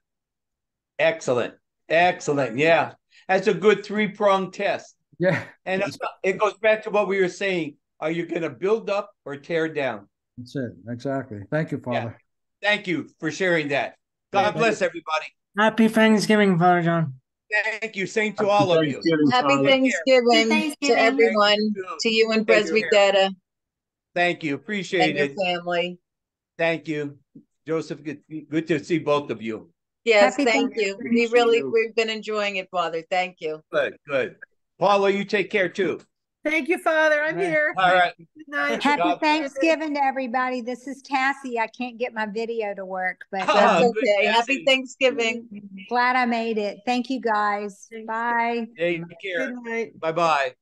Excellent, excellent, yeah. That's a good three-pronged test. Yeah, And uh, it goes back to what we were saying. Are you gonna build up or tear down? that's it. Exactly. Thank you, Father. Thank you for sharing that. God bless everybody. Happy Thanksgiving, Father John. Thank you. Same to all of you. Happy Father. Thanksgiving to Thanksgiving. everyone, to you and Thank you, Presbytera Thank you. and Appreciate your it. family. Thank you. Joseph, good, good to see both of you. Yes, Happy thank you. We really, you. we've been enjoying it, Father. Thank you. Good, good. Paula, you take care too. Thank you, Father. I'm Right. here. All right. Good night. Happy bless. Thanksgiving to everybody. This is Cassie. I can't get my video to work, but Ah, [LAUGHS] That's okay. Happy Thanksgiving. glad I made it. Thank you guys. Bye. Hey, take care. Good night. Bye-bye.